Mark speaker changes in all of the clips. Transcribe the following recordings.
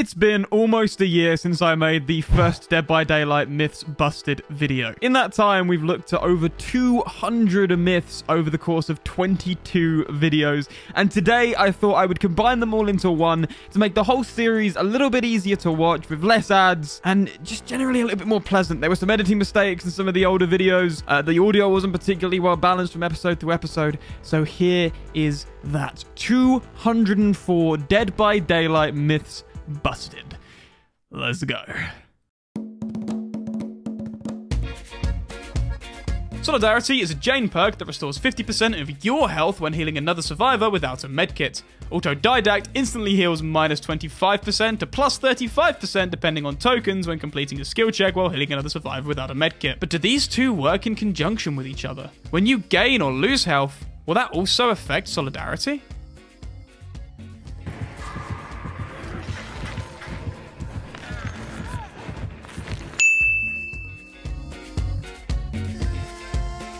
Speaker 1: It's been almost a year since I made the first Dead by Daylight Myths Busted video. In that time, we've looked at over 200 myths over the course of 22 videos, and today I thought I would combine them all into one to make the whole series a little bit easier to watch with less ads and just generally a little bit more pleasant. There were some editing mistakes in some of the older videos. Uh, the audio wasn't particularly well balanced from episode to episode, so here is that. 204 Dead by Daylight Myths busted. Let's go. Solidarity is a Jane perk that restores 50% of your health when healing another survivor without a medkit. Autodidact instantly heals minus 25% to plus 35% depending on tokens when completing a skill check while healing another survivor without a medkit. But do these two work in conjunction with each other? When you gain or lose health, will that also affect Solidarity?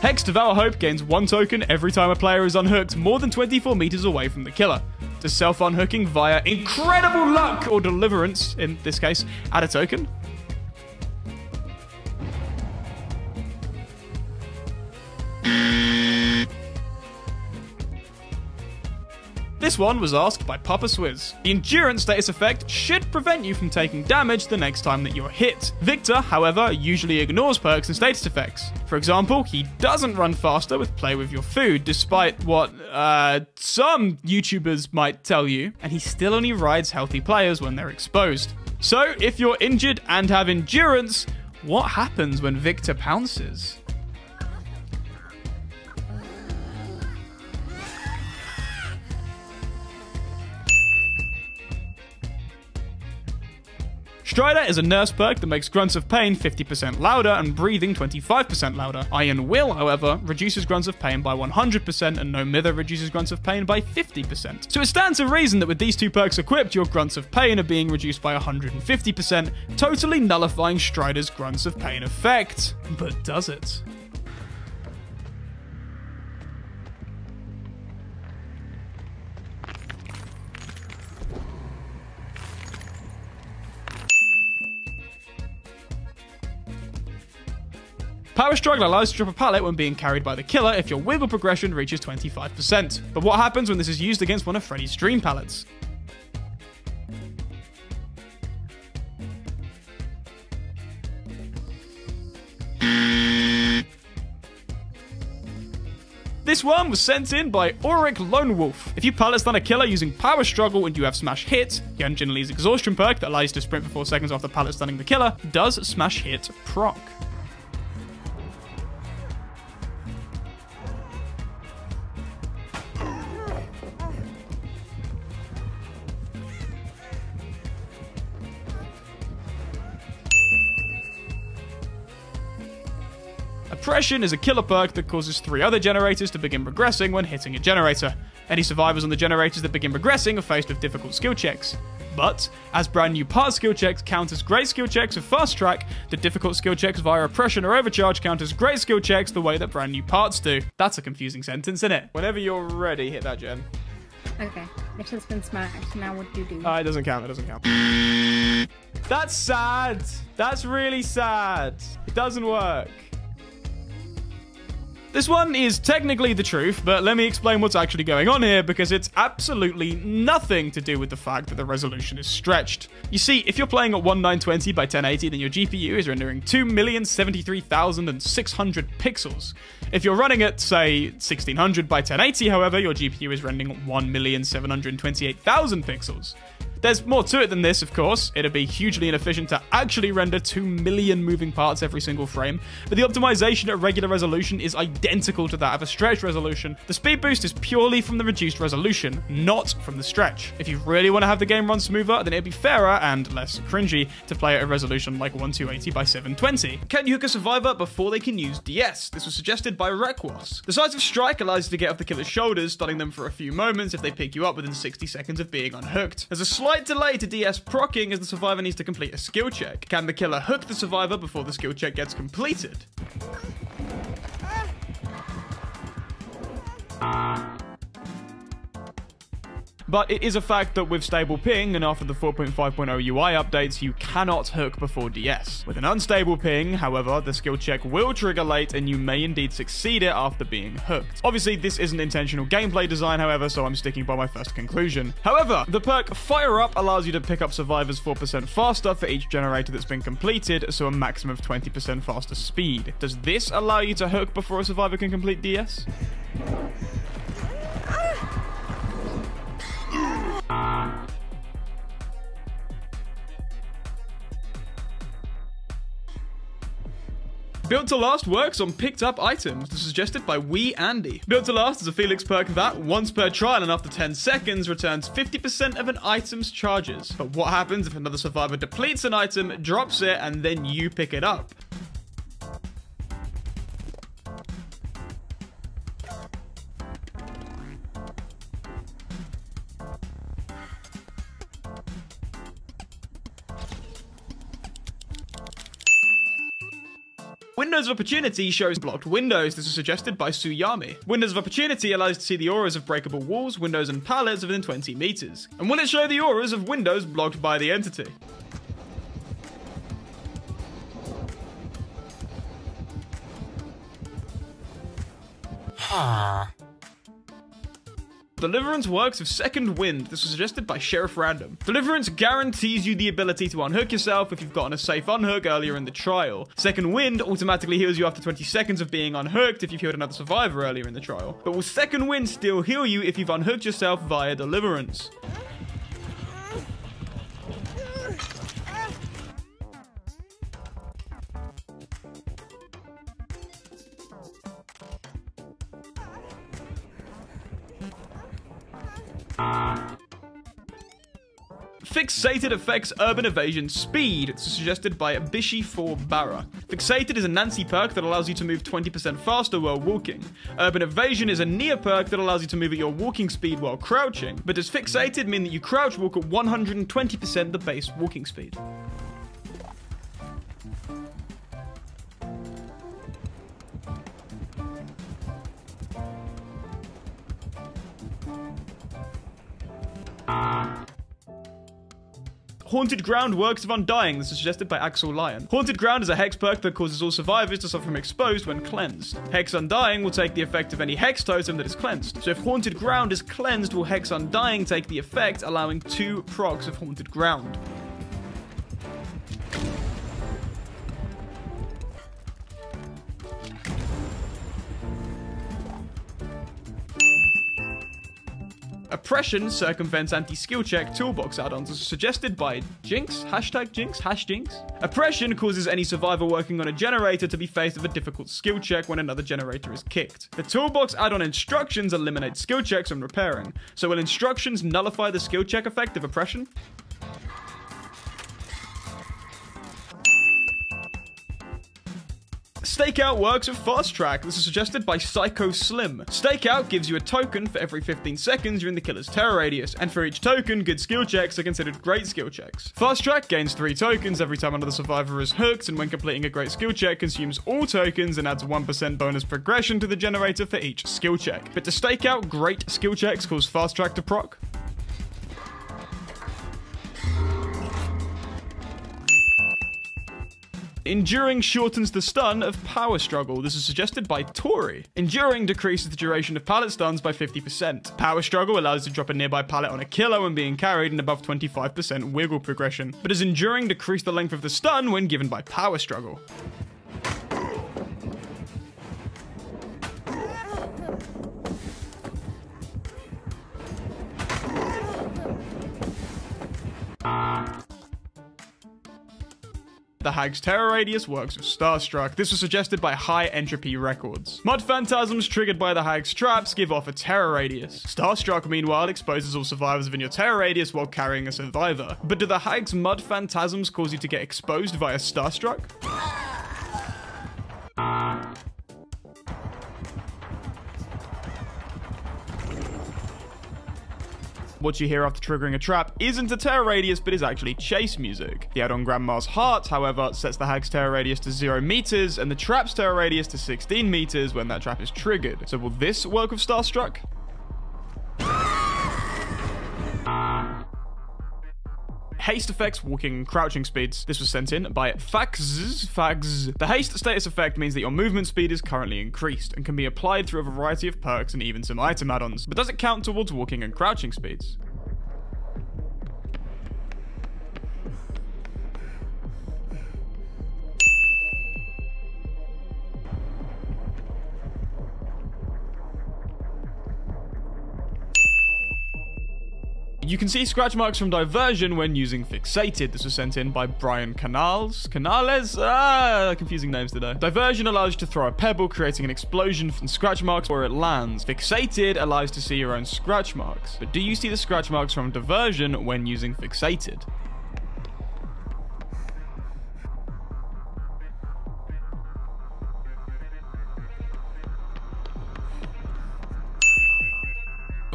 Speaker 1: Hex Devour Hope gains one token every time a player is unhooked more than 24 meters away from the killer. To self unhooking via incredible luck or deliverance, in this case, add a token? This one was asked by Papa Swizz. The Endurance status effect should prevent you from taking damage the next time that you're hit. Victor, however, usually ignores perks and status effects. For example, he doesn't run faster with Play With Your Food, despite what uh, some YouTubers might tell you, and he still only rides healthy players when they're exposed. So, if you're injured and have Endurance, what happens when Victor pounces? Stridor is a nurse perk that makes grunts of pain 50% louder and breathing 25% louder. Iron Will, however, reduces grunts of pain by 100% and No Mither reduces grunts of pain by 50%. So it stands to reason that with these two perks equipped, your grunts of pain are being reduced by 150%, totally nullifying Stridor's grunts of pain effect. But does it? Power Struggle allows you to drop a pallet when being carried by the killer if your wiggle progression reaches 25%. But what happens when this is used against one of Freddy's dream pallets? This one was sent in by Auric Lone Wolf. If you pallet stun a killer using Power Struggle and you have Smash Hit, Yun-Jin Lee's Exhaustion perk that allows you to sprint for 4 seconds after pallet stunning the killer, does Smash Hit proc. Oppression is a killer perk that causes three other generators to begin regressing when hitting a generator. Any survivors on the generators that begin regressing are faced with difficult skill checks. But, as brand new part skill checks count as great skill checks with fast track, the difficult skill checks via oppression or overcharge count as great skill checks the way that brand new parts do. That's a confusing sentence, isn't it? Whenever you're ready, hit that gen.
Speaker 2: Okay, it has been smashed. Now what do you do?
Speaker 1: Uh, it doesn't count. It doesn't count. That's sad. That's really sad. It doesn't work. This one is technically the truth, but let me explain what's actually going on here because it's absolutely nothing to do with the fact that the resolution is stretched. You see, if you're playing at 1920 by 1080, then your GPU is rendering 2,073,600 pixels. If you're running at, say, 1600 by 1080, however, your GPU is rendering 1,728,000 pixels. There's more to it than this, of course. It'd be hugely inefficient to actually render 2 million moving parts every single frame, but the optimization at regular resolution is identical to that of a stretch resolution. The speed boost is purely from the reduced resolution, not from the stretch. If you really want to have the game run smoother, then it'd be fairer and less cringy to play at a resolution like 1280 by 720. Can you hook a survivor before they can use DS? This was suggested by Rekwas. Decisive Strike allows you to get off the killer's shoulders, stunning them for a few moments if they pick you up within 60 seconds of being unhooked. There's a slight slight delay to DS procking as the survivor needs to complete a skill check. Can the killer hook the survivor before the skill check gets completed? But it is a fact that with stable ping and after the 4.5.0 UI updates, you cannot hook before DS. With an unstable ping, however, the skill check will trigger late and you may indeed succeed it after being hooked. Obviously, this isn't intentional gameplay design, however, so I'm sticking by my first conclusion. However, the perk Fire Up allows you to pick up survivors 4% faster for each generator that's been completed, so a maximum of 20% faster speed. Does this allow you to hook before a survivor can complete DS? Ah. Built to Last works on picked up items, suggested by Wee Andy. Built to Last is a Felix perk that, once per trial and after 10 seconds, returns 50% of an item's charges. But what happens if another survivor depletes an item, drops it, and then you pick it up? Windows of Opportunity shows blocked windows. This is suggested by Suyami. Windows of Opportunity allows to see the auras of breakable walls, windows, and pallets within 20 meters. And will it show the auras of windows blocked by the entity? Huh. Deliverance works with Second Wind. This was suggested by Sheriff Random. Deliverance guarantees you the ability to unhook yourself if you've gotten a safe unhook earlier in the trial. Second Wind automatically heals you after 20 seconds of being unhooked if you've healed another survivor earlier in the trial. But will Second Wind still heal you if you've unhooked yourself via Deliverance? Fixated affects urban evasion speed. Suggested by Bishi 4 Barra. Fixated is a Nancy perk that allows you to move 20% faster while walking. Urban evasion is a Nea perk that allows you to move at your walking speed while crouching. But does fixated mean that you crouch walk at 120% the base walking speed? Haunted Ground works of Undying. This is suggested by Axel Lion. Haunted Ground is a hex perk that causes all survivors to suffer from exposed when cleansed. Hex Undying will take the effect of any hex totem that is cleansed. So if Haunted Ground is cleansed, will Hex Undying take the effect, allowing two procs of Haunted Ground. Oppression circumvents anti-skill check toolbox add-ons as suggested by Jinx, hashtag Jinx, hash Jinx. Oppression causes any survivor working on a generator to be faced with a difficult skill check when another generator is kicked. The toolbox add-on instructions eliminate skill checks when repairing, so will instructions nullify the skill check effect of oppression? Stakeout works with Fast Track. This is suggested by Psycho Slim. Stakeout gives you a token for every 15 seconds you're in the killer's terror radius, and for each token, good skill checks are considered great skill checks. Fast Track gains 3 tokens every time another survivor is hooked, and when completing a great skill check, consumes all tokens and adds 1% bonus progression to the generator for each skill check. But to Stakeout, great skill checks cause Fast Track to proc? Enduring shortens the stun of Power Struggle. This is suggested by Tori. Enduring decreases the duration of pallet stuns by 50%. Power Struggle allows you to drop a nearby pallet on a killer when being carried and above 25% wiggle progression. But does Enduring decrease the length of the stun when given by Power Struggle? The Hag's terror radius works with Starstruck. This was suggested by High Entropy Records. Mud phantasms triggered by the Hag's traps give off a terror radius. Starstruck, meanwhile, exposes all survivors within your terror radius while carrying a survivor. But do the Hag's mud phantasms cause you to get exposed via Starstruck? What you hear after triggering a trap isn't a terror radius, but is actually chase music. The add-on Grandma's Heart, however, sets the hag's terror radius to 0 meters and the trap's terror radius to 16 meters when that trap is triggered. So will this work with Starstruck? Haste effects, walking crouching speeds. This was sent in by Fax. Fax. The haste status effect means that your movement speed is currently increased and can be applied through a variety of perks and even some item add-ons. But does it count towards walking and crouching speeds? You can see scratch marks from diversion when using fixated. This was sent in by Brian Canals. Canales? Ah, confusing names today. Diversion allows you to throw a pebble, creating an explosion from scratch marks where it lands. Fixated allows to see your own scratch marks. But do you see the scratch marks from diversion when using fixated?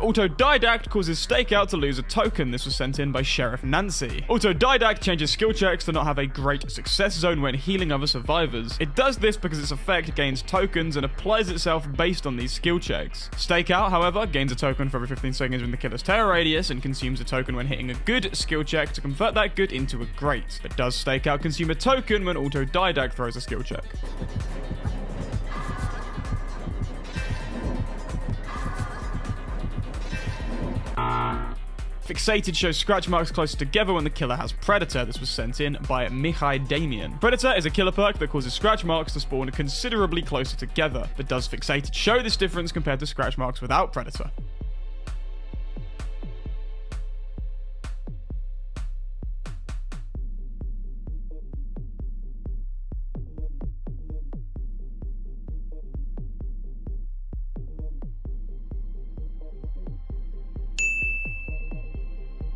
Speaker 1: Autodidact causes Stakeout to lose a token. This was sent in by Sheriff Nancy. Autodidact changes skill checks to not have a great success zone when healing other survivors. It does this because its effect gains tokens and applies itself based on these skill checks. Stakeout, however, gains a token for every 15 seconds in the killer's terror radius and consumes a token when hitting a good skill check to convert that good into a great. But does Stakeout consume a token when Autodidact throws a skill check? Uh, fixated shows scratch marks closer together when the killer has Predator. This was sent in by Mihai Damien. Predator is a killer perk that causes scratch marks to spawn considerably closer together, but does Fixated show this difference compared to scratch marks without Predator?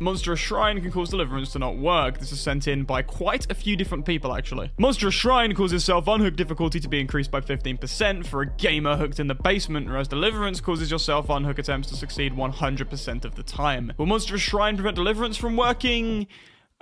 Speaker 1: Monstrous Shrine can cause Deliverance to not work. This is sent in by quite a few different people, actually. Monstrous Shrine causes self-unhook difficulty to be increased by 15% for a gamer hooked in the basement, whereas Deliverance causes your self-unhook attempts to succeed 100% of the time. Will Monstrous Shrine prevent Deliverance from working?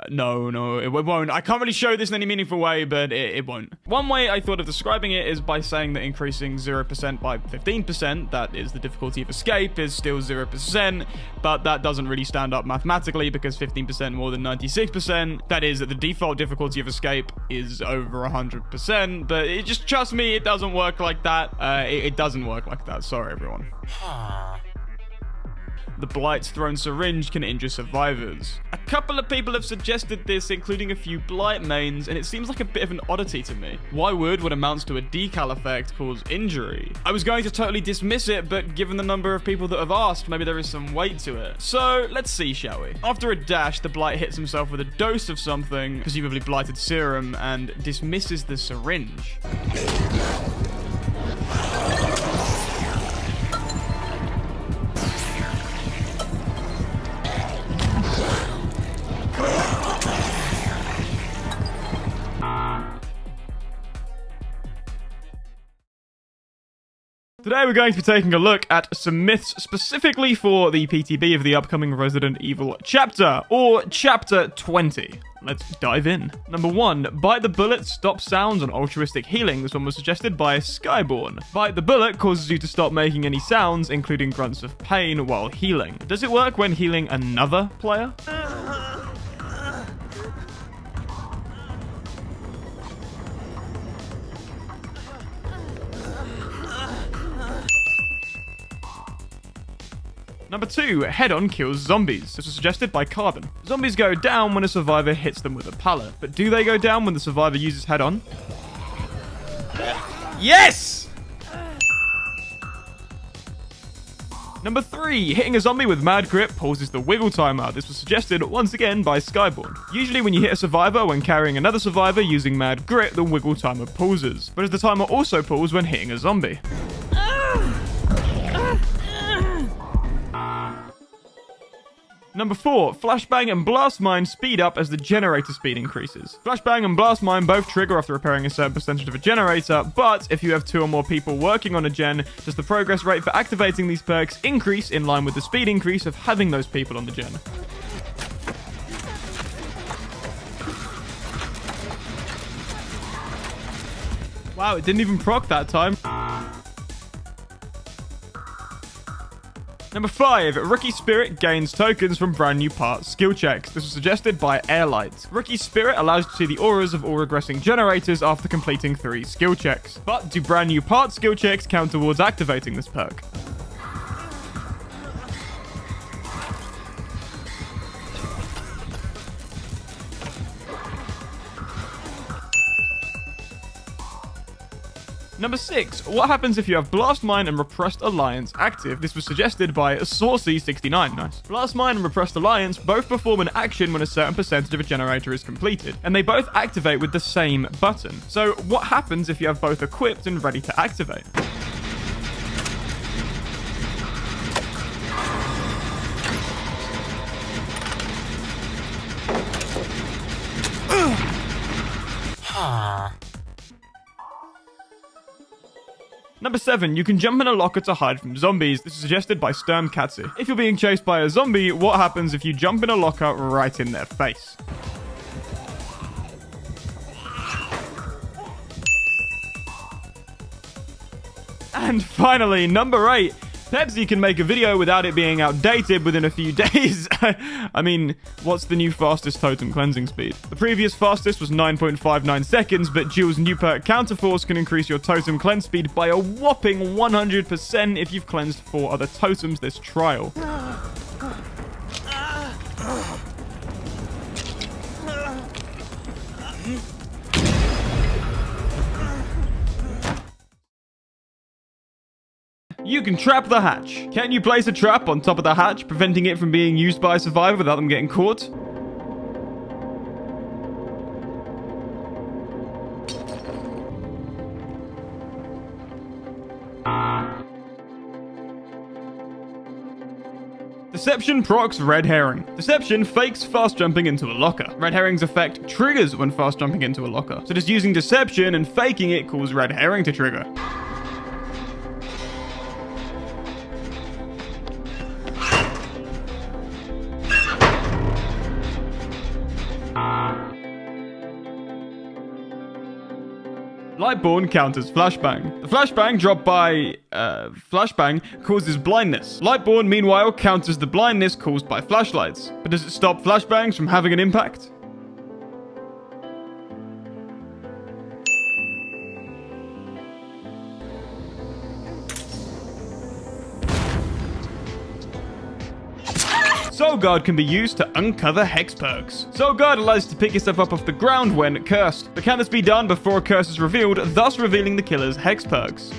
Speaker 1: No, no, it won't. I can't really show this in any meaningful way, but it, it, won't. One way I thought of describing it is by saying that increasing 0% by 15%, that is the difficulty of escape, is still 0%, but that doesn't really stand up mathematically because 15% more than 96%, that is that the default difficulty of escape is over 100%, but it just, trust me, it doesn't work like that. Uh, it, it doesn't work like that. Sorry, everyone. The Blight's thrown syringe can injure survivors. A couple of people have suggested this, including a few Blight mains, and it seems like a bit of an oddity to me. Why would what amounts to a decal effect cause injury? I was going to totally dismiss it, but given the number of people that have asked, maybe there is some weight to it. So, let's see, shall we? After a dash, the Blight hits himself with a dose of something, presumably blighted serum, and dismisses the syringe. Today we're going to be taking a look at some myths specifically for the PTB of the upcoming Resident Evil chapter, or Chapter 20. Let's dive in. Number one, bite the bullet stops sounds on altruistic healing. This one was suggested by Skyborn. Bite the bullet causes you to stop making any sounds, including grunts of pain, while healing. Does it work when healing another player? Uh-huh. Number two, head-on kills zombies. This was suggested by Carbon. Zombies go down when a survivor hits them with a pallet. But do they go down when the survivor uses head-on? Yes! Number 3. Hitting a zombie with Mad Grit pauses the wiggle timer. This was suggested once again by Skyborn. Usually when you hit a survivor when carrying another survivor using Mad Grit, the wiggle timer pauses. But as the timer also pulls when hitting a zombie. Number 4. Flashbang and Blast Mine speed up as the generator speed increases. Flashbang and Blast Mine both trigger after repairing a certain percentage of a generator, but if you have two or more people working on a gen, does the progress rate for activating these perks increase in line with the speed increase of having those people on the gen? Wow, it didn't even proc that time. Number 5. Rookie Spirit gains tokens from brand new parts skill checks. This was suggested by Airlight. Rookie Spirit allows you to see the auras of all regressing generators after completing 3 skill checks. But do brand new part skill checks count towards activating this perk? Number 6. What happens if you have Blast Mine and Repressed Alliance active? This was suggested by Saucy69. Nice. Blast Mine and Repressed Alliance both perform an action when a certain percentage of a generator is completed, and they both activate with the same button. So what happens if you have both equipped and ready to activate? Number 7. You can jump in a locker to hide from zombies. This is suggested by Sturm Katsu. If you're being chased by a zombie, what happens if you jump in a locker right in their face? And finally, number 8. Pebsie can make a video without it being outdated within a few days. I mean, what's the new fastest totem cleansing speed? The previous fastest was 9.59 seconds, but Jill's new perk Counterforce can increase your totem cleanse speed by a whopping 100% if you've cleansed four other totems this trial. You can trap the hatch. Can you place a trap on top of the hatch, preventing it from being used by a survivor without them getting caught? Deception procs Red Herring. Deception fakes fast jumping into a locker. Red Herring's effect triggers when fast jumping into a locker. So just using Deception and faking it causes Red Herring to trigger. Lightborn counters Flashbang. The Flashbang dropped by uh, Flashbang causes blindness. Lightborn, meanwhile, counters the blindness caused by flashlights. But does it stop Flashbangs from having an impact? Soul Guard can be used to uncover hex perks. Soul Guard allows you to pick yourself up off the ground when cursed, but can this be done before a curse is revealed, thus revealing the killer's hex perks?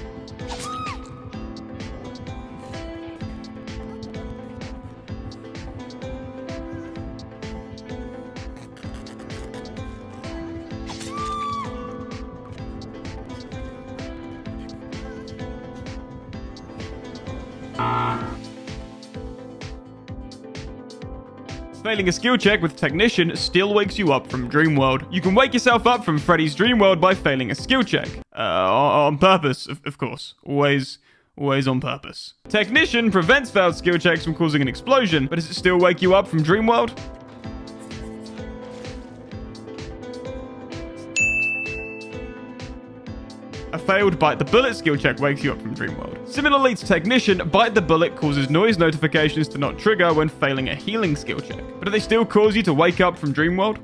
Speaker 1: Failing a skill check with Technician still wakes you up from Dreamworld. You can wake yourself up from Freddy's Dreamworld by failing a skill check. Uh, on purpose, of, of course. Always, always on purpose. Technician prevents failed skill checks from causing an explosion, but does it still wake you up from Dreamworld? Failed Bite the Bullet skill check wakes you up from Dreamworld. Similarly to Technician, Bite the Bullet causes noise notifications to not trigger when failing a healing skill check. But do they still cause you to wake up from Dreamworld?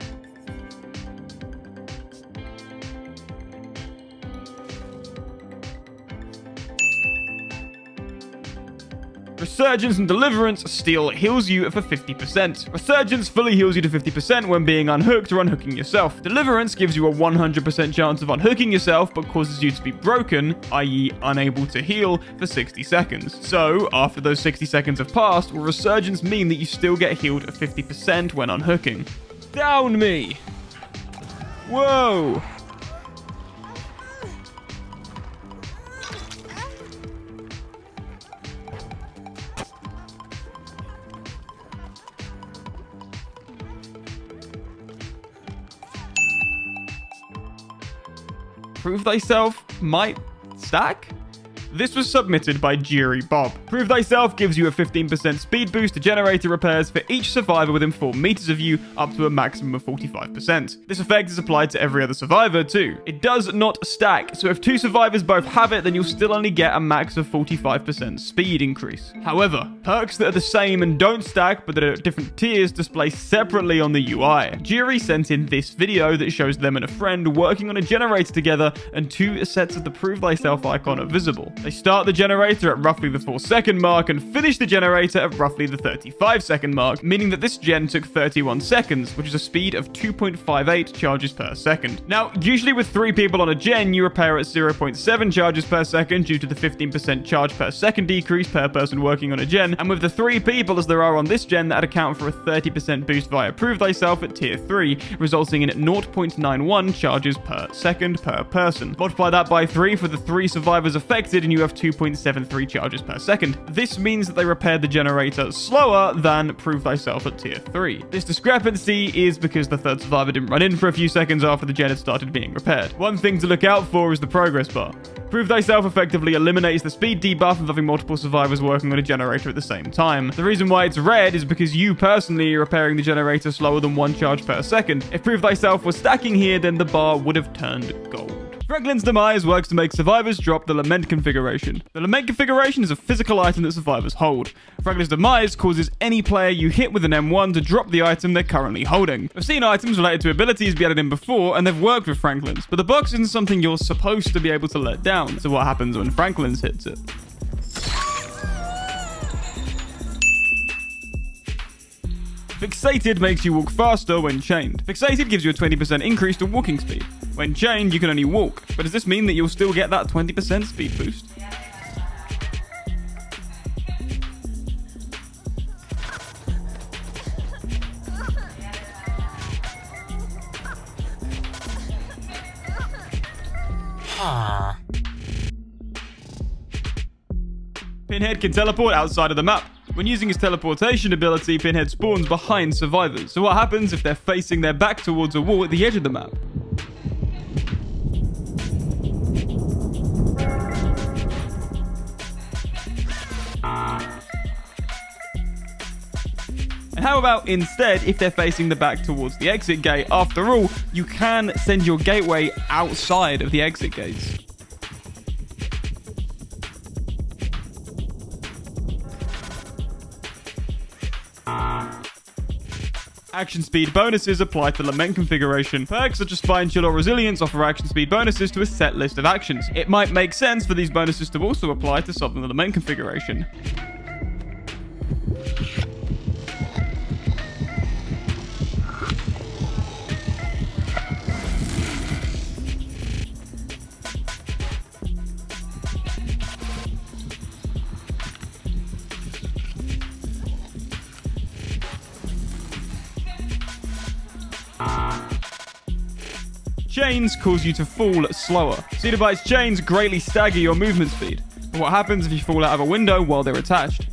Speaker 1: Resurgence and Deliverance still heals you for 50%. Resurgence fully heals you to 50% when being unhooked or unhooking yourself. Deliverance gives you a 100% chance of unhooking yourself but causes you to be broken, i.e. unable to heal, for 60 seconds. So, after those 60 seconds have passed, will Resurgence mean that you still get healed at 50% when unhooking? Down me! Whoa! Prove thyself might stack? This was submitted by Jury Bob. Prove Thyself gives you a 15% speed boost to generator repairs for each survivor within 4 meters of you, up to a maximum of 45%. This effect is applied to every other survivor too. It does not stack, so if two survivors both have it, then you'll still only get a max of 45% speed increase. However, perks that are the same and don't stack, but that are at different tiers display separately on the UI. Jury sent in this video that shows them and a friend working on a generator together, and two sets of the Prove Thyself icon are visible. They start the generator at roughly the 4 second mark and finish the generator at roughly the 35 second mark, meaning that this gen took 31 seconds, which is a speed of 2.58 charges per second. Now, usually with three people on a gen, you repair at 0.7 charges per second due to the 15% charge per second decrease per person working on a gen, and with the three people as there are on this gen, that account for a 30% boost via Prove Thyself at tier 3, resulting in 0.91 charges per second per person. Multiply that by 3 for the three survivors affected, and you have 2.73 charges per second. This means that they repaired the generator slower than Prove Thyself at tier 3. This discrepancy is because the third survivor didn't run in for a few seconds after the gen had started being repaired. One thing to look out for is the progress bar. Prove Thyself effectively eliminates the speed debuff of having multiple survivors working on a generator at the same time. The reason why it's red is because you personally are repairing the generator slower than one charge per second. If Prove Thyself was stacking here, then the bar would have turned gold. Franklin's Demise works to make survivors drop the Lament configuration. The Lament configuration is a physical item that survivors hold. Franklin's Demise causes any player you hit with an M1 to drop the item they're currently holding. I've seen items related to abilities be added in before, and they've worked with Franklin's, but the box isn't something you're supposed to be able to let down. So what happens when Franklin's hits it? Fixated makes you walk faster when chained. Fixated gives you a 20% increase to walking speed. When chained, you can only walk, but does this mean that you'll still get that 20% speed boost? Ah. Pinhead can teleport outside of the map. When using his teleportation ability, Pinhead spawns behind survivors. So what happens if they're facing their back towards a wall at the edge of the map? And how about instead, if they're facing the back towards the exit gate? After all, you can send your gateway outside of the exit gates. Action speed bonuses apply to Lament configuration. Perks such as Spine Chill or Resilience offer action speed bonuses to a set list of actions. It might make sense for these bonuses to also apply to the Lament configuration. Chains cause you to fall slower. Cenobites chains greatly stagger your movement speed. But what happens if you fall out of a window while they're attached?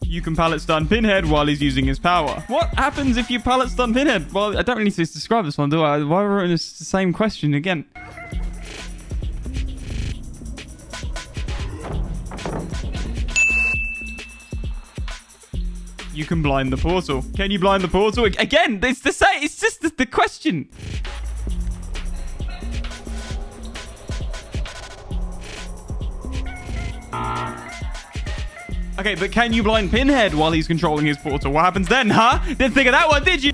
Speaker 1: You can pallet stun Pinhead while he's using his power. What happens if you pallet stun Pinhead? Well, I don't really need to describe this one, do I? Why are we in the same question again? You can blind the portal. Can you blind the portal? Again, it's the same. It's just the, the question. Okay, but can you blind Pinhead while he's controlling his portal? What happens then, huh? Didn't think of that one, did you?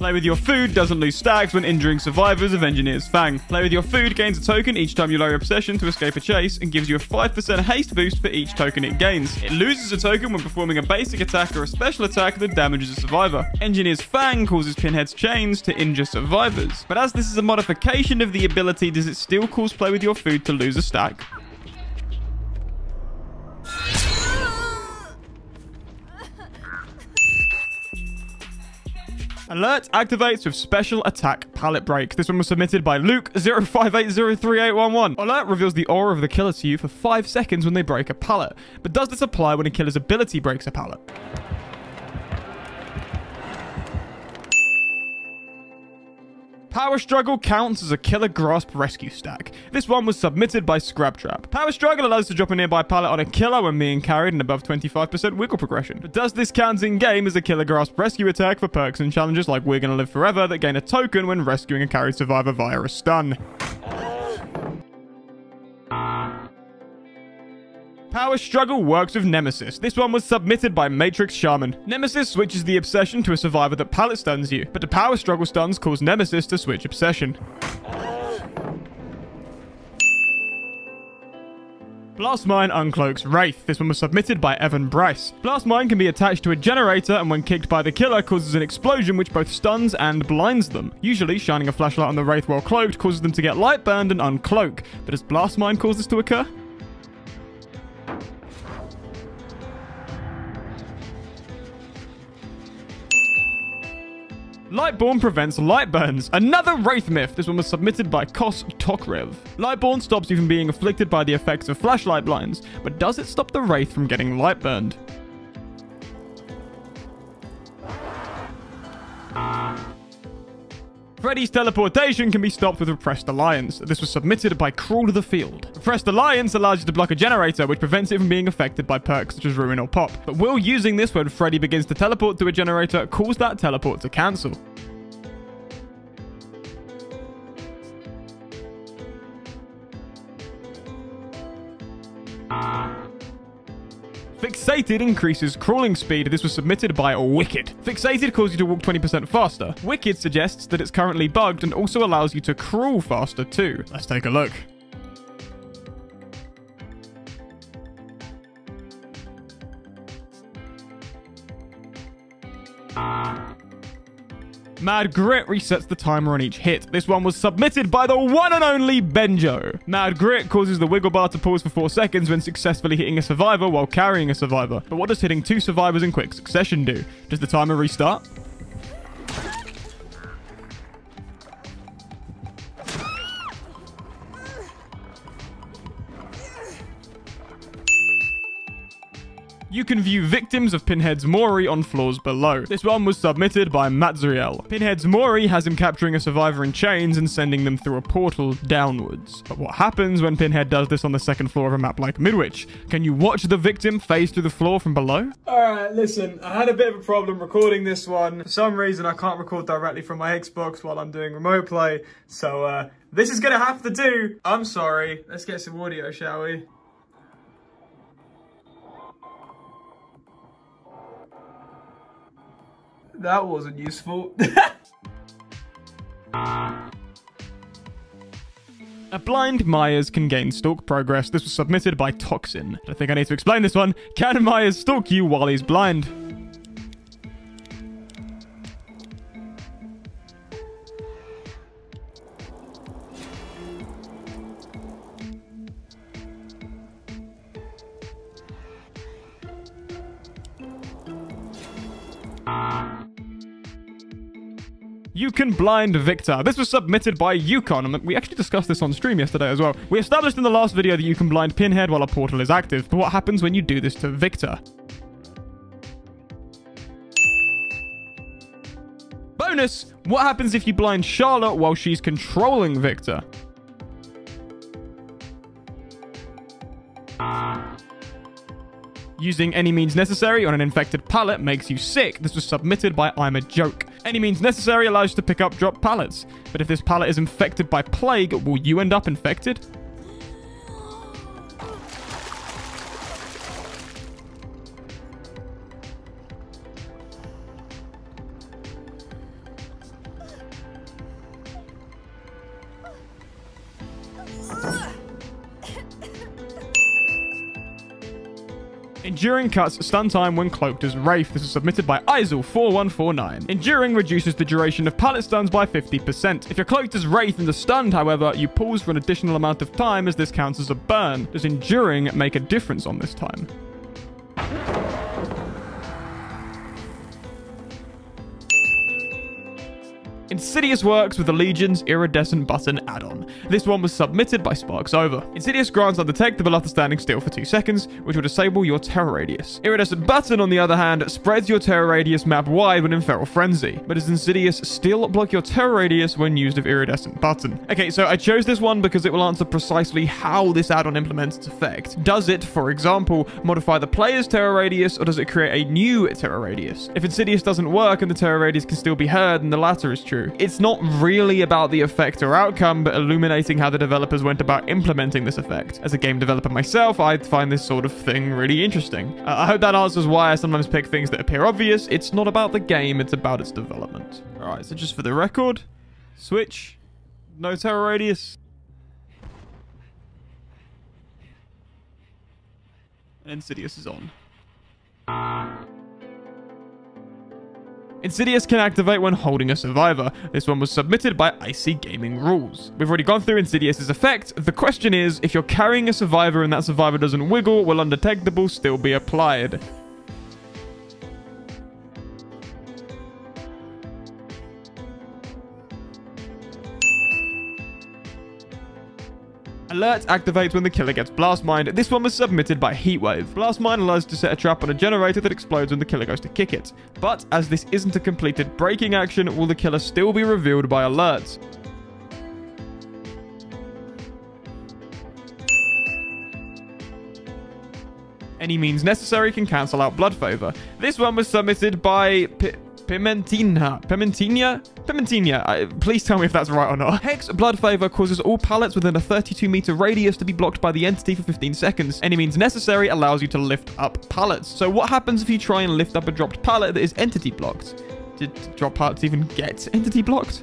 Speaker 1: Play with your food doesn't lose stacks when injuring survivors of Engineer's Fang. Play with your food gains a token each time you lower obsession to escape a chase and gives you a 5% haste boost for each token it gains. It loses a token when performing a basic attack or a special attack that damages a survivor. Engineer's Fang causes Pinhead's chains to injure survivors. But as this is a modification of the ability, does it still cause play with your food to lose a stack? Alert activates with special attack pallet break. This one was submitted by Luke 05803811. Alert reveals the aura of the killer to you for 5 seconds when they break a pallet. But does this apply when a killer's ability breaks a pallet? Power Struggle counts as a Killer Grasp rescue stack. This one was submitted by Scrabtrap. Power Struggle allows to drop a nearby pallet on a killer when being carried and above 25% wiggle progression. But does this count in-game as a Killer Grasp rescue attack for perks and challenges like We're Gonna Live Forever that gain a token when rescuing a carried survivor via a stun? Power Struggle works with Nemesis. This one was submitted by Matrix Shaman. Nemesis switches the obsession to a survivor that pallet stuns you, but the Power Struggle stuns cause Nemesis to switch obsession. Blast Mine uncloaks Wraith. This one was submitted by Evan Bryce. Blast Mine can be attached to a generator and when kicked by the killer causes an explosion which both stuns and blinds them. Usually, shining a flashlight on the Wraith while cloaked causes them to get light burned and uncloak. But does Blast Mine cause this to occur? Lightborn prevents light burns. Another Wraith myth. This one was submitted by Kos Tokrev. Lightborn stops you from being afflicted by the effects of flashlight blinds, but does it stop the Wraith from getting light burned? Freddy's teleportation can be stopped with Repressed Alliance. This was submitted by Crawl to the Field. Repressed Alliance allows you to block a generator, which prevents it from being affected by perks such as Ruin or Pop. But will using this when Freddy begins to teleport to a generator cause that teleport to cancel? Fixated increases crawling speed. This was submitted by Wicked. Fixated causes you to walk 20% faster. Wicked suggests that it's currently bugged and also allows you to crawl faster too. Let's take a look. Mad Grit resets the timer on each hit. This one was submitted by the one and only Benjo. Mad Grit causes the wiggle bar to pause for 4 seconds when successfully hitting a survivor while carrying a survivor. But what does hitting two survivors in quick succession do? Does the timer restart? You can view victims of Pinhead's Mori on floors below. This one was submitted by Matzriel. Pinhead's Mori has him capturing a survivor in chains and sending them through a portal downwards. But what happens when Pinhead does this on the second floor of a map like Midwich? Can you watch the victim phase through the floor from below? Alright, listen, I had a bit of a problem recording this one. For some reason, I can't record directly from my Xbox while I'm doing remote play, so uh, this is gonna have to do. I'm sorry. Let's get some audio, shall we? That wasn't useful. A blind Myers can gain stalk progress. This was submitted by Toxin. I think I need to explain this one. Can Myers stalk you while he's blind? You can blind Victor. This was submitted by Yukon. We actually discussed this on stream yesterday as well. We established in the last video that you can blind Pinhead while a portal is active. But what happens when you do this to Victor? Bonus! What happens if you blind Charlotte while she's controlling Victor? Using any means necessary on an infected pallet makes you sick. This was submitted by I'm a Joke. Any means necessary allows you to pick up drop pallets. But if this pallet is infected by plague, will you end up infected? Enduring cuts stun time when cloaked as Wraith. This is submitted by Isel4149. Enduring reduces the duration of pallet stuns by 50%. If you're cloaked as Wraith and are stunned, however, you pause for an additional amount of time as this counts as a burn. Does Enduring make a difference on this time? Insidious works with the Legion's Iridescent Button add-on. This one was submitted by Sparks Over. Insidious grants undetectable after standing still for 2 seconds, which will disable your terror radius. Iridescent Button, on the other hand, spreads your terror radius map wide when in Feral Frenzy, but does Insidious still block your terror radius when used with Iridescent Button? Okay, so I chose this one because it will answer precisely how this add-on implements its effect. Does it, for example, modify the player's terror radius, or does it create a new terror radius? If Insidious doesn't work and the terror radius can still be heard, then the latter is true. It's not really about the effect or outcome, but illuminating how the developers went about implementing this effect. As a game developer myself, I find this sort of thing really interesting. Uh, I hope that answers why I sometimes pick things that appear obvious. It's not about the game, it's about its development. Alright, so just for the record, switch, no terror radius. And Insidious is on. Insidious can activate when holding a survivor. This one was submitted by Icy Gaming Rules. We've already gone through Insidious's effect. The question is, if you're carrying a survivor and that survivor doesn't wiggle, will undetectable still be applied? Alert activates when the killer gets blast mined. This one was submitted by Heatwave. Blast mine allows to set a trap on a generator that explodes when the killer goes to kick it. But as this isn't a completed breaking action, will the killer still be revealed by alerts? Any means necessary can cancel out Blood Favor. This one was submitted by... P Pimentina. Pimentina? Pimentina. Uh, please tell me if that's right or not. Hex Blood Favor causes all pallets within a 32 meter radius to be blocked by the entity for 15 seconds. Any means necessary allows you to lift up pallets. So what happens if you try and lift up a dropped pallet that is entity blocked? Did drop pallets even get entity blocked?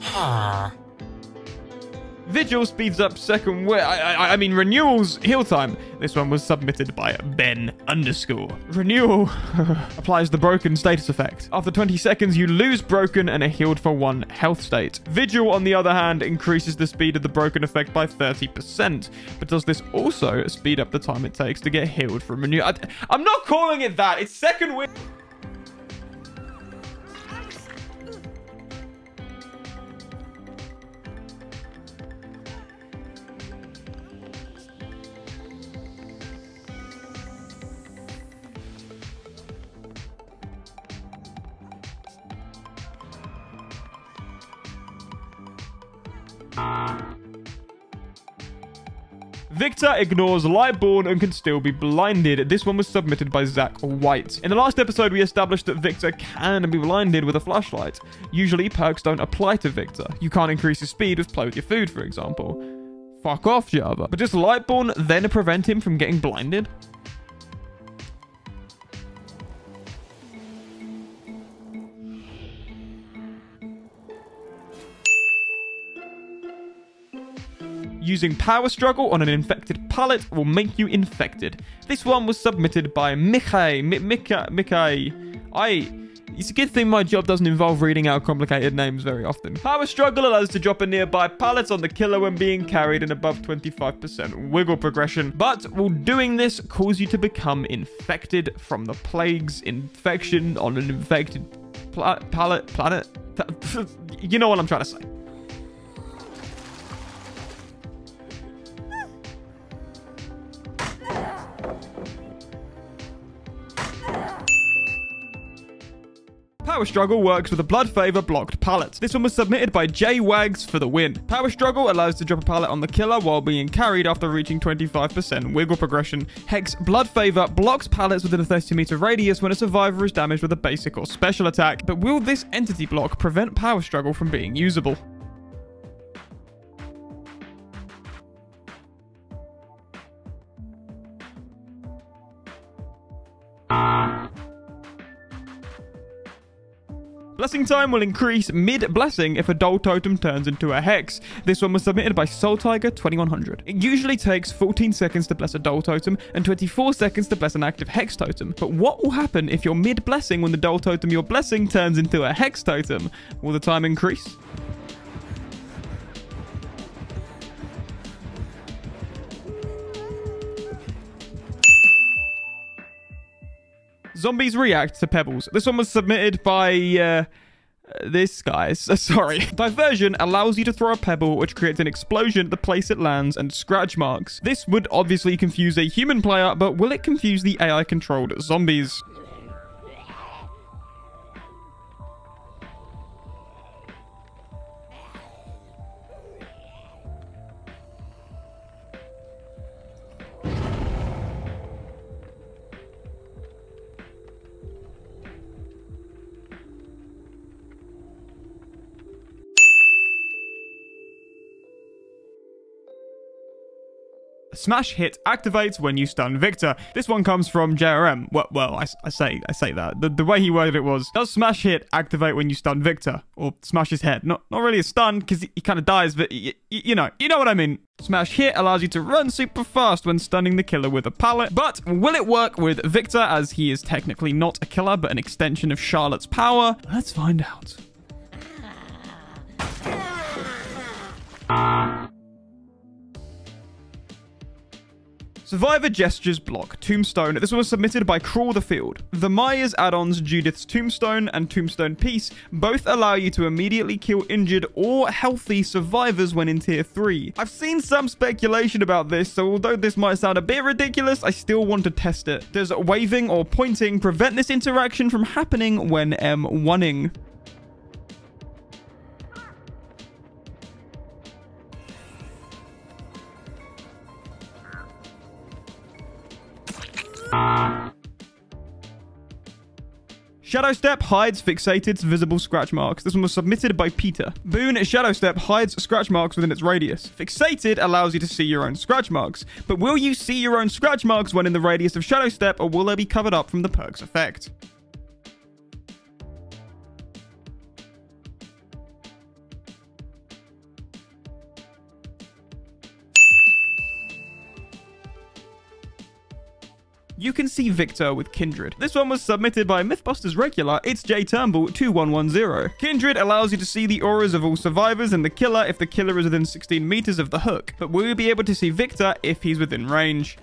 Speaker 1: Huh. Vigil speeds up second I, I, I, mean, Renewal's heal time. This one was submitted by Ben underscore. Renewal applies the broken status effect. After 20 seconds, you lose broken and are healed for one health state. Vigil, on the other hand, increases the speed of the broken effect by 30%. But does this also speed up the time it takes to get healed from Renewal? I'm not calling it that. It's second wind. Victor ignores Lightborn and can still be blinded. This one was submitted by Zach White. In the last episode, we established that Victor can be blinded with a flashlight. Usually, perks don't apply to Victor. You can't increase his speed with play with your food, for example. Fuck off, Java. But does Lightborn then prevent him from getting blinded? Using Power Struggle on an infected pallet will make you infected. This one was submitted by Mikai. Mikai. Mikai. I. It's a good thing my job doesn't involve reading out complicated names very often. Power Struggle allows to drop a nearby pallet on the killer when being carried in above 25% wiggle progression. But will doing this cause you to become infected from the plague's infection on an infected pla pallet planet? You know what I'm trying to say. Power Struggle works with a Blood Favor blocked pallet. This one was submitted by J Wags for the win. Power Struggle allows to drop a pallet on the killer while being carried after reaching 25% wiggle progression. Hex Blood Favor blocks pallets within a 30 meter radius when a survivor is damaged with a basic or special attack. But will this entity block prevent Power Struggle from being usable? Blessing time will increase mid-blessing if a doll Totem turns into a Hex. This one was submitted by Soul Tiger 2100. It usually takes 14 seconds to bless a doll Totem and 24 seconds to bless an active Hex Totem. But what will happen if you're mid-blessing when the doll Totem you're blessing turns into a Hex Totem? Will the time increase? Zombies react to pebbles. This one was submitted by, uh, this guy's. Sorry. Diversion allows you to throw a pebble which creates an explosion at the place it lands and scratch marks. This would obviously confuse a human player but will it confuse the ai controlled zombies Smash hit activates when you stun Victor. This one comes from JRM. Well, well I, I say I say that. The, the way he worded it was, does Smash hit activate when you stun Victor? Or smash his head? Not, not really a stun, because he, he kind of dies, but you know, you know what I mean. Smash hit allows you to run super fast when stunning the killer with a pallet, but will it work with Victor as he is technically not a killer but an extension of Charlotte's power? Let's find out. Survivor Gestures block, Tombstone. This one was submitted by Crawl the Field. The Myers add-ons Judith's Tombstone and Tombstone Piece both allow you to immediately kill injured or healthy survivors when in tier 3. I've seen some speculation about this, so although this might sound a bit ridiculous, I still want to test it. Does waving or pointing prevent this interaction from happening when M1ing? Shadow Step hides fixated visible scratch marks. This one was submitted by Peter. Boon Shadow Step hides scratch marks within its radius. Fixated allows you to see your own scratch marks. But will you see your own scratch marks when in the radius of Shadow Step or will they be covered up from the perk's effect? You can see Victor with Kindred. This one was submitted by Mythbusters regular, it's J Turnbull 2110. Kindred allows you to see the auras of all survivors and the killer if the killer is within 16 meters of the hook, but will you be able to see Victor if he's within range?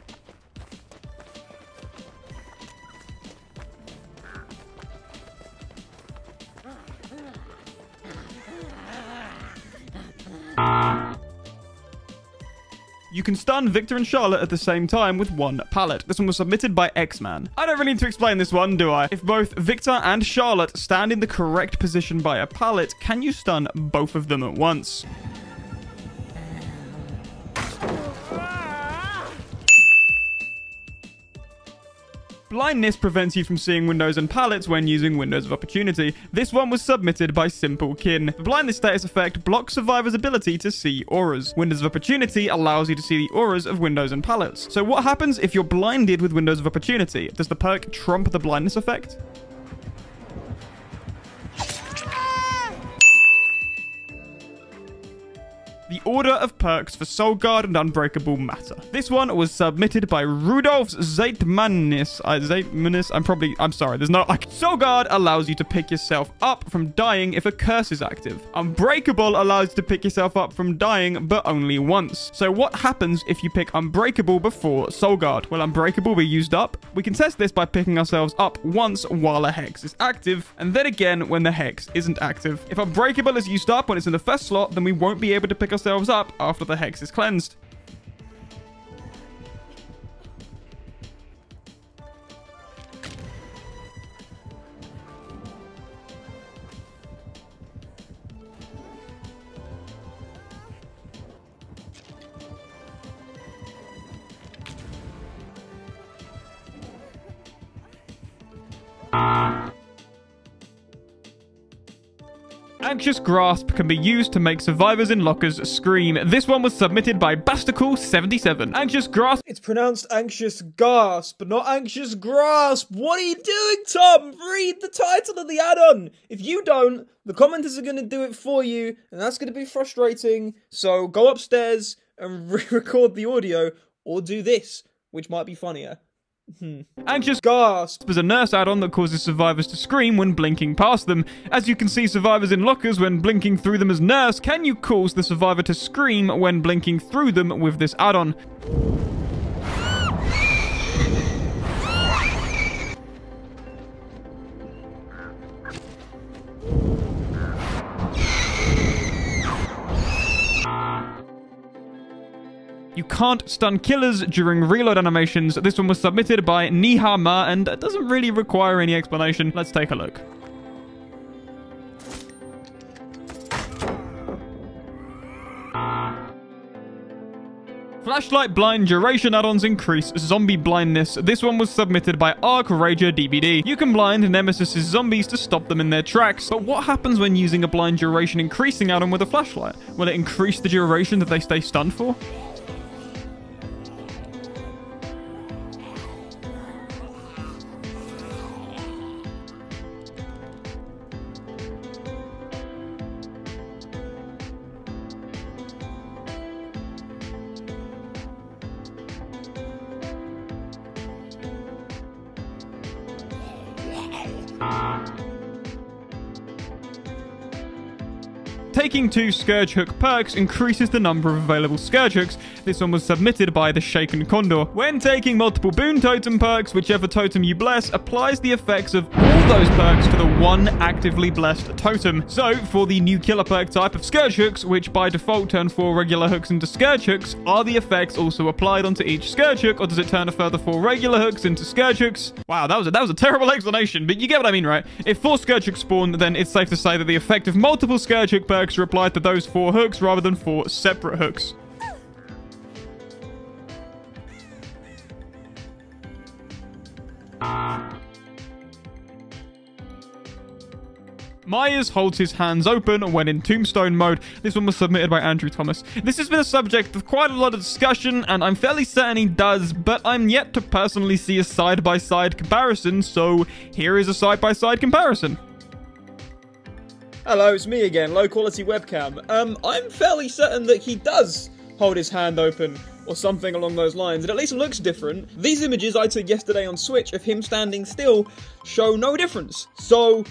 Speaker 1: You can stun Victor and Charlotte at the same time with one pallet. This one was submitted by X-Man. I don't really need to explain this one, do I? If both Victor and Charlotte stand in the correct position by a pallet, can you stun both of them at once? Blindness prevents you from seeing windows and pallets when using Windows of Opportunity. This one was submitted by Simple Kin. The blindness status effect blocks survivors' ability to see auras. Windows of Opportunity allows you to see the auras of windows and pallets. So what happens if you're blinded with Windows of Opportunity? Does the perk trump the blindness effect? The order of perks for Soulguard and Unbreakable matter. This one was submitted by Rudolf Zaitmanis. Uh, I'm probably, I'm sorry, there's no, like, Soulguard allows you to pick yourself up from dying if a curse is active. Unbreakable allows you to pick yourself up from dying, but only once. So what happens if you pick Unbreakable before Soulguard? Will Unbreakable be used up? We can test this by picking ourselves up once while a Hex is active, and then again when the Hex isn't active. If Unbreakable is used up when it's in the first slot, then we won't be able to pick ourselves up after the hex is cleansed. Anxious Grasp can be used to make survivors in lockers scream. This one was submitted by Basticle77. Anxious Grasp.
Speaker 3: It's pronounced Anxious Gasp, but not Anxious Grasp. What are you doing, Tom? Read the title of the add-on. If you don't, the commenters are going to do it for you, and that's going to be frustrating. So go upstairs and re-record the audio, or do this, which might be funnier.
Speaker 1: Hmm. Anxious Gasp is a nurse add-on that causes survivors to scream when blinking past them. As you can see survivors in lockers when blinking through them as nurse, can you cause the survivor to scream when blinking through them with this add-on? You can't stun killers during reload animations. This one was submitted by Niha Ma and doesn't really require any explanation. Let's take a look. Flashlight blind duration add-ons increase zombie blindness. This one was submitted by Arc Rager DBD. You can blind Nemesis' zombies to stop them in their tracks, but what happens when using a blind duration increasing add-on with a flashlight? Will it increase the duration that they stay stunned for? Taking two Scourge Hook perks increases the number of available Scourge Hooks. This one was submitted by the Shaken Condor. When taking multiple Boon Totem perks, whichever totem you bless applies the effects of those perks to the one actively blessed totem. So, for the new killer perk type of Scourge Hooks, which by default turn four regular hooks into Scourge Hooks, are the effects also applied onto each Scourge Hook, or does it turn a further four regular hooks into Scourge Hooks? Wow, that was a, that was a terrible explanation, but you get what I mean, right? If four Scourge Hooks spawn, then it's safe to say that the effect of multiple Scourge Hook perks are applied to those four hooks rather than four separate hooks. Myers holds his hands open when in tombstone mode. This one was submitted by Andrew Thomas. This has been a subject of quite a lot of discussion, and I'm fairly certain he does, but I'm yet to personally see a side-by-side -side comparison, so here is a side-by-side -side comparison.
Speaker 3: Hello, it's me again, low quality webcam. Um, I'm fairly certain that he does hold his hand open or something along those lines. It at least looks different. These images I took yesterday on Switch of him standing still show no difference. So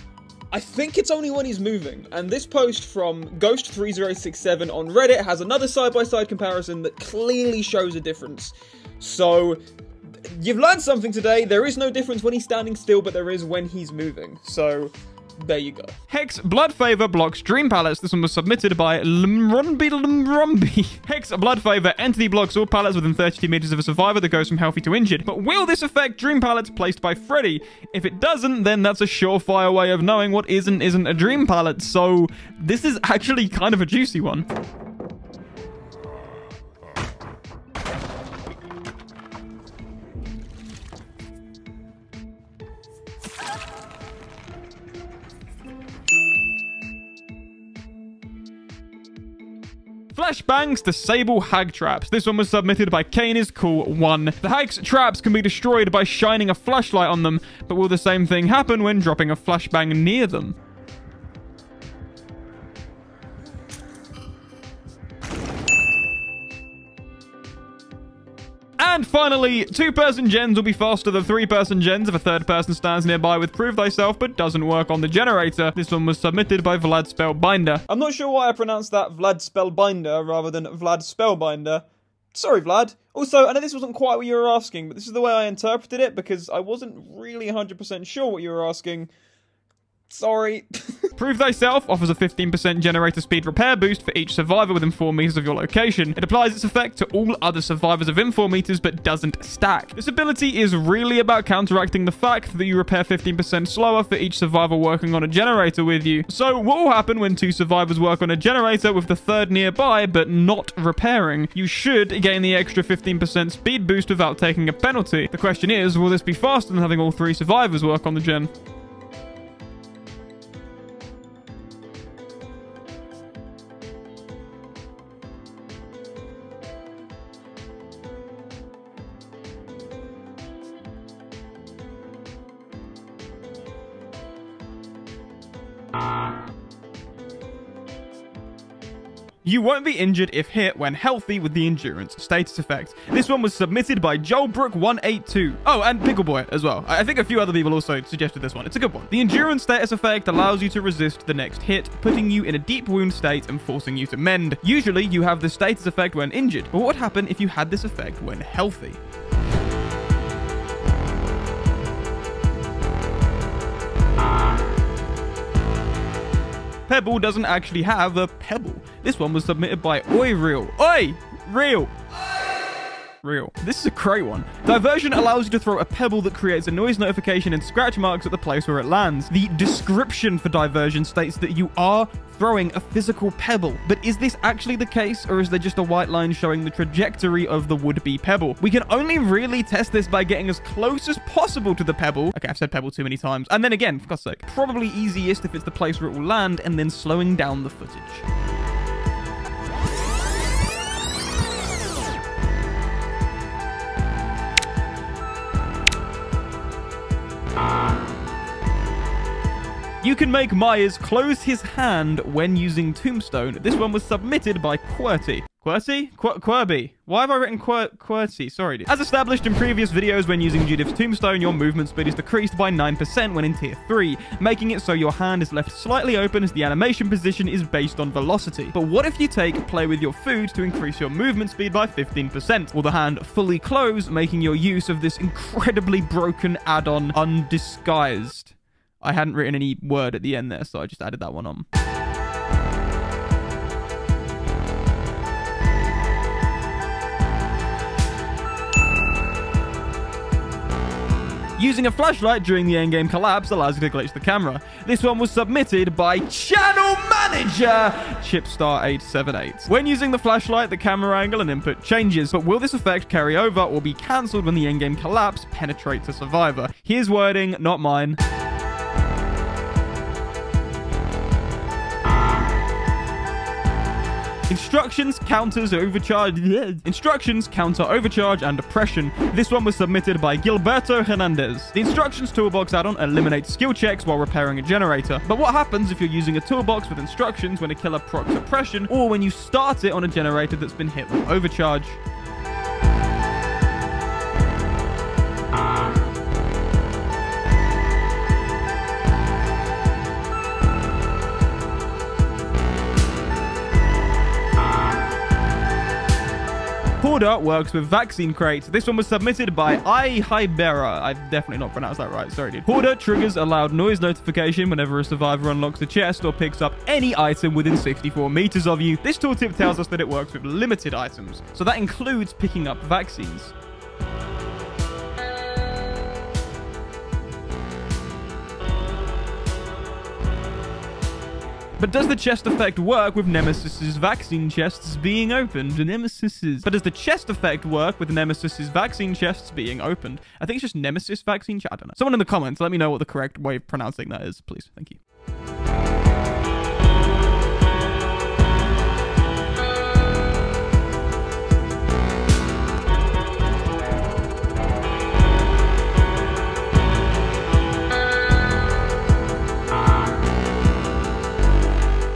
Speaker 3: I think it's only when he's moving. And this post from Ghost3067 on Reddit has another side-by-side -side comparison that clearly shows a difference. So, you've learned something today. There is no difference when he's standing still, but there is when he's moving. So, there you go.
Speaker 1: Hex Blood Favor blocks Dream Pallets. This one was submitted by Lumrumbi Lumrumbi. Hex Blood Favor entity blocks all pallets within 32 meters of a survivor that goes from healthy to injured. But will this affect Dream Pallets placed by Freddy? If it doesn't, then that's a surefire way of knowing what is and isn't a Dream Pallet. So this is actually kind of a juicy one. Flashbangs disable hag traps. This one was submitted by Kane is cool 1. The hag's traps can be destroyed by shining a flashlight on them, but will the same thing happen when dropping a flashbang near them? And finally, two-person gens will be faster than three-person gens if a third person stands nearby with Prove Thyself but doesn't work on the generator. This one was submitted by Vlad Spellbinder.
Speaker 3: I'm not sure why I pronounced that Vlad Spellbinder rather than Vlad Spellbinder. Sorry, Vlad. Also, I know this wasn't quite what you were asking, but this is the way I interpreted it because I wasn't really 100% sure what you were asking. Sorry.
Speaker 1: Prove Thyself offers a 15% generator speed repair boost for each survivor within 4 meters of your location. It applies its effect to all other survivors within 4 meters but doesn't stack. This ability is really about counteracting the fact that you repair 15% slower for each survivor working on a generator with you. So what will happen when two survivors work on a generator with the third nearby but not repairing? You should gain the extra 15% speed boost without taking a penalty. The question is, will this be faster than having all three survivors work on the gen? You won't be injured if hit when healthy with the endurance status effect. This one was submitted by Joelbrook182. Oh, and Pickleboy as well. I think a few other people also suggested this one. It's a good one. The endurance status effect allows you to resist the next hit, putting you in a deep wound state and forcing you to mend. Usually, you have the status effect when injured, but what would happen if you had this effect when healthy? Pebble doesn't actually have a pebble. This one was submitted by Oi Real. Oi! Real! Real. This is a great one. Diversion allows you to throw a pebble that creates a noise notification and scratch marks at the place where it lands. The description for diversion states that you are throwing a physical pebble. But is this actually the case, or is there just a white line showing the trajectory of the would-be pebble? We can only really test this by getting as close as possible to the pebble. Okay, I've said pebble too many times. And then again, for God's sake, probably easiest if it's the place where it will land, and then slowing down the footage. Uh... You can make Myers close his hand when using Tombstone. This one was submitted by QWERTY. QWERTY? Qu Quirby. Why have I written Qwer QWERTY? Sorry. Dude. As established in previous videos, when using Judith's Tombstone, your movement speed is decreased by 9% when in Tier 3, making it so your hand is left slightly open as the animation position is based on velocity. But what if you take Play With Your Food to increase your movement speed by 15%? Will the hand fully close, making your use of this incredibly broken add-on undisguised? I hadn't written any word at the end there, so I just added that one on. Using a flashlight during the endgame collapse allows you to glitch the camera. This one was submitted by Channel Manager Chipstar878. When using the flashlight, the camera angle and input changes, but will this effect carry over or be cancelled when the endgame collapse penetrates a survivor? Here's wording, not mine. Instructions counters overcharge. Instructions counter overcharge and oppression. This one was submitted by Gilberto Hernandez. The instructions toolbox add-on eliminates skill checks while repairing a generator. But what happens if you're using a toolbox with instructions when a killer procs oppression or when you start it on a generator that's been hit with overcharge? Hoarder works with vaccine crates. This one was submitted by I Hybera. I've definitely not pronounced that right. Sorry, dude. Hoarder triggers a loud noise notification whenever a survivor unlocks a chest or picks up any item within 64 meters of you. This tooltip tells us that it works with limited items. So that includes picking up vaccines. But does the chest effect work with Nemesis's vaccine chests being opened? Nemesis's. But does the chest effect work with Nemesis's vaccine chests being opened? I think it's just Nemesis vaccine. I don't know. Someone in the comments, let me know what the correct way of pronouncing that is, please. Thank you.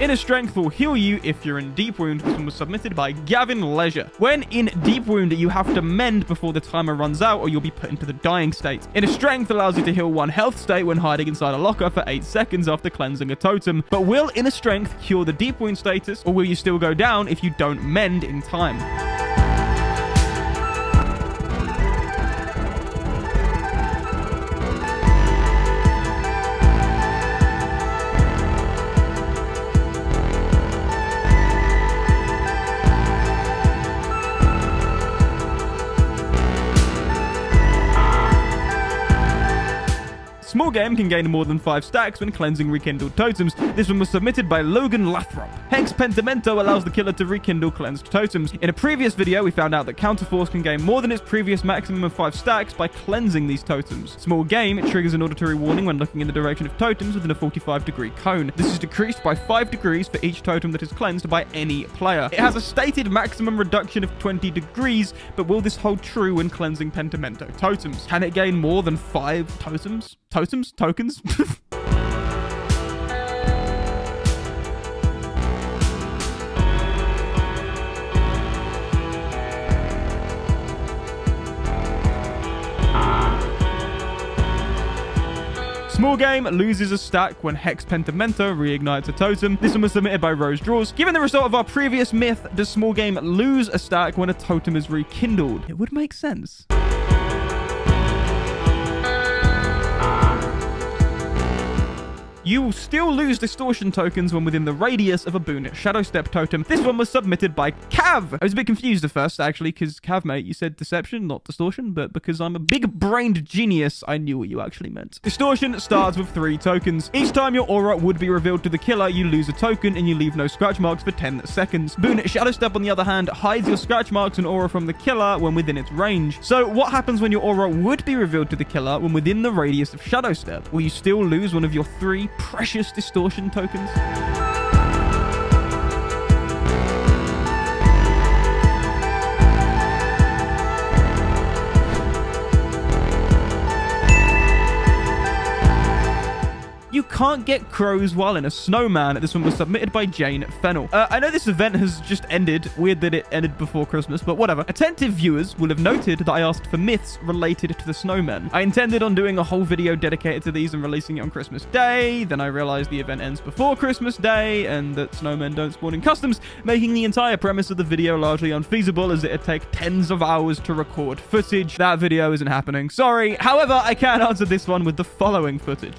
Speaker 1: Inner Strength will heal you if you're in Deep Wound. One was submitted by Gavin Leisure. When in Deep Wound, you have to mend before the timer runs out or you'll be put into the dying state. Inner Strength allows you to heal one health state when hiding inside a locker for 8 seconds after cleansing a totem. But will Inner Strength cure the Deep Wound status or will you still go down if you don't mend in time? Small game can gain more than 5 stacks when cleansing rekindled totems. This one was submitted by Logan Lathrop. Hex Pentimento allows the killer to rekindle cleansed totems. In a previous video, we found out that Counterforce can gain more than its previous maximum of 5 stacks by cleansing these totems. Small game triggers an auditory warning when looking in the direction of totems within a 45 degree cone. This is decreased by 5 degrees for each totem that is cleansed by any player. It has a stated maximum reduction of 20 degrees, but will this hold true when cleansing Pentimento totems? Can it gain more than 5 totems? Totems? Tokens? Small game loses a stack when Hex Pentimento reignites a totem. This one was submitted by Rose Draws. Given the result of our previous myth, does small game lose a stack when a totem is rekindled? It would make sense. You will still lose distortion tokens when within the radius of a Boon Shadow Step totem. This one was submitted by Cav. I was a bit confused at first, actually, because Cav, mate, you said deception, not distortion, but because I'm a big-brained genius, I knew what you actually meant. Distortion starts with three tokens. Each time your aura would be revealed to the killer, you lose a token and you leave no scratch marks for 10 seconds. Boon Shadow Step, on the other hand, hides your scratch marks and aura from the killer when within its range. So what happens when your aura would be revealed to the killer when within the radius of Shadow Step? Will you still lose one of your three precious distortion tokens? You can't get crows while in a snowman. This one was submitted by Jane Fennel. Uh, I know this event has just ended. Weird that it ended before Christmas, but whatever. Attentive viewers will have noted that I asked for myths related to the snowmen. I intended on doing a whole video dedicated to these and releasing it on Christmas Day. Then I realized the event ends before Christmas Day and that snowmen don't spawn in customs, making the entire premise of the video largely unfeasible as it'd take tens of hours to record footage. That video isn't happening. Sorry. However, I can answer this one with the following footage.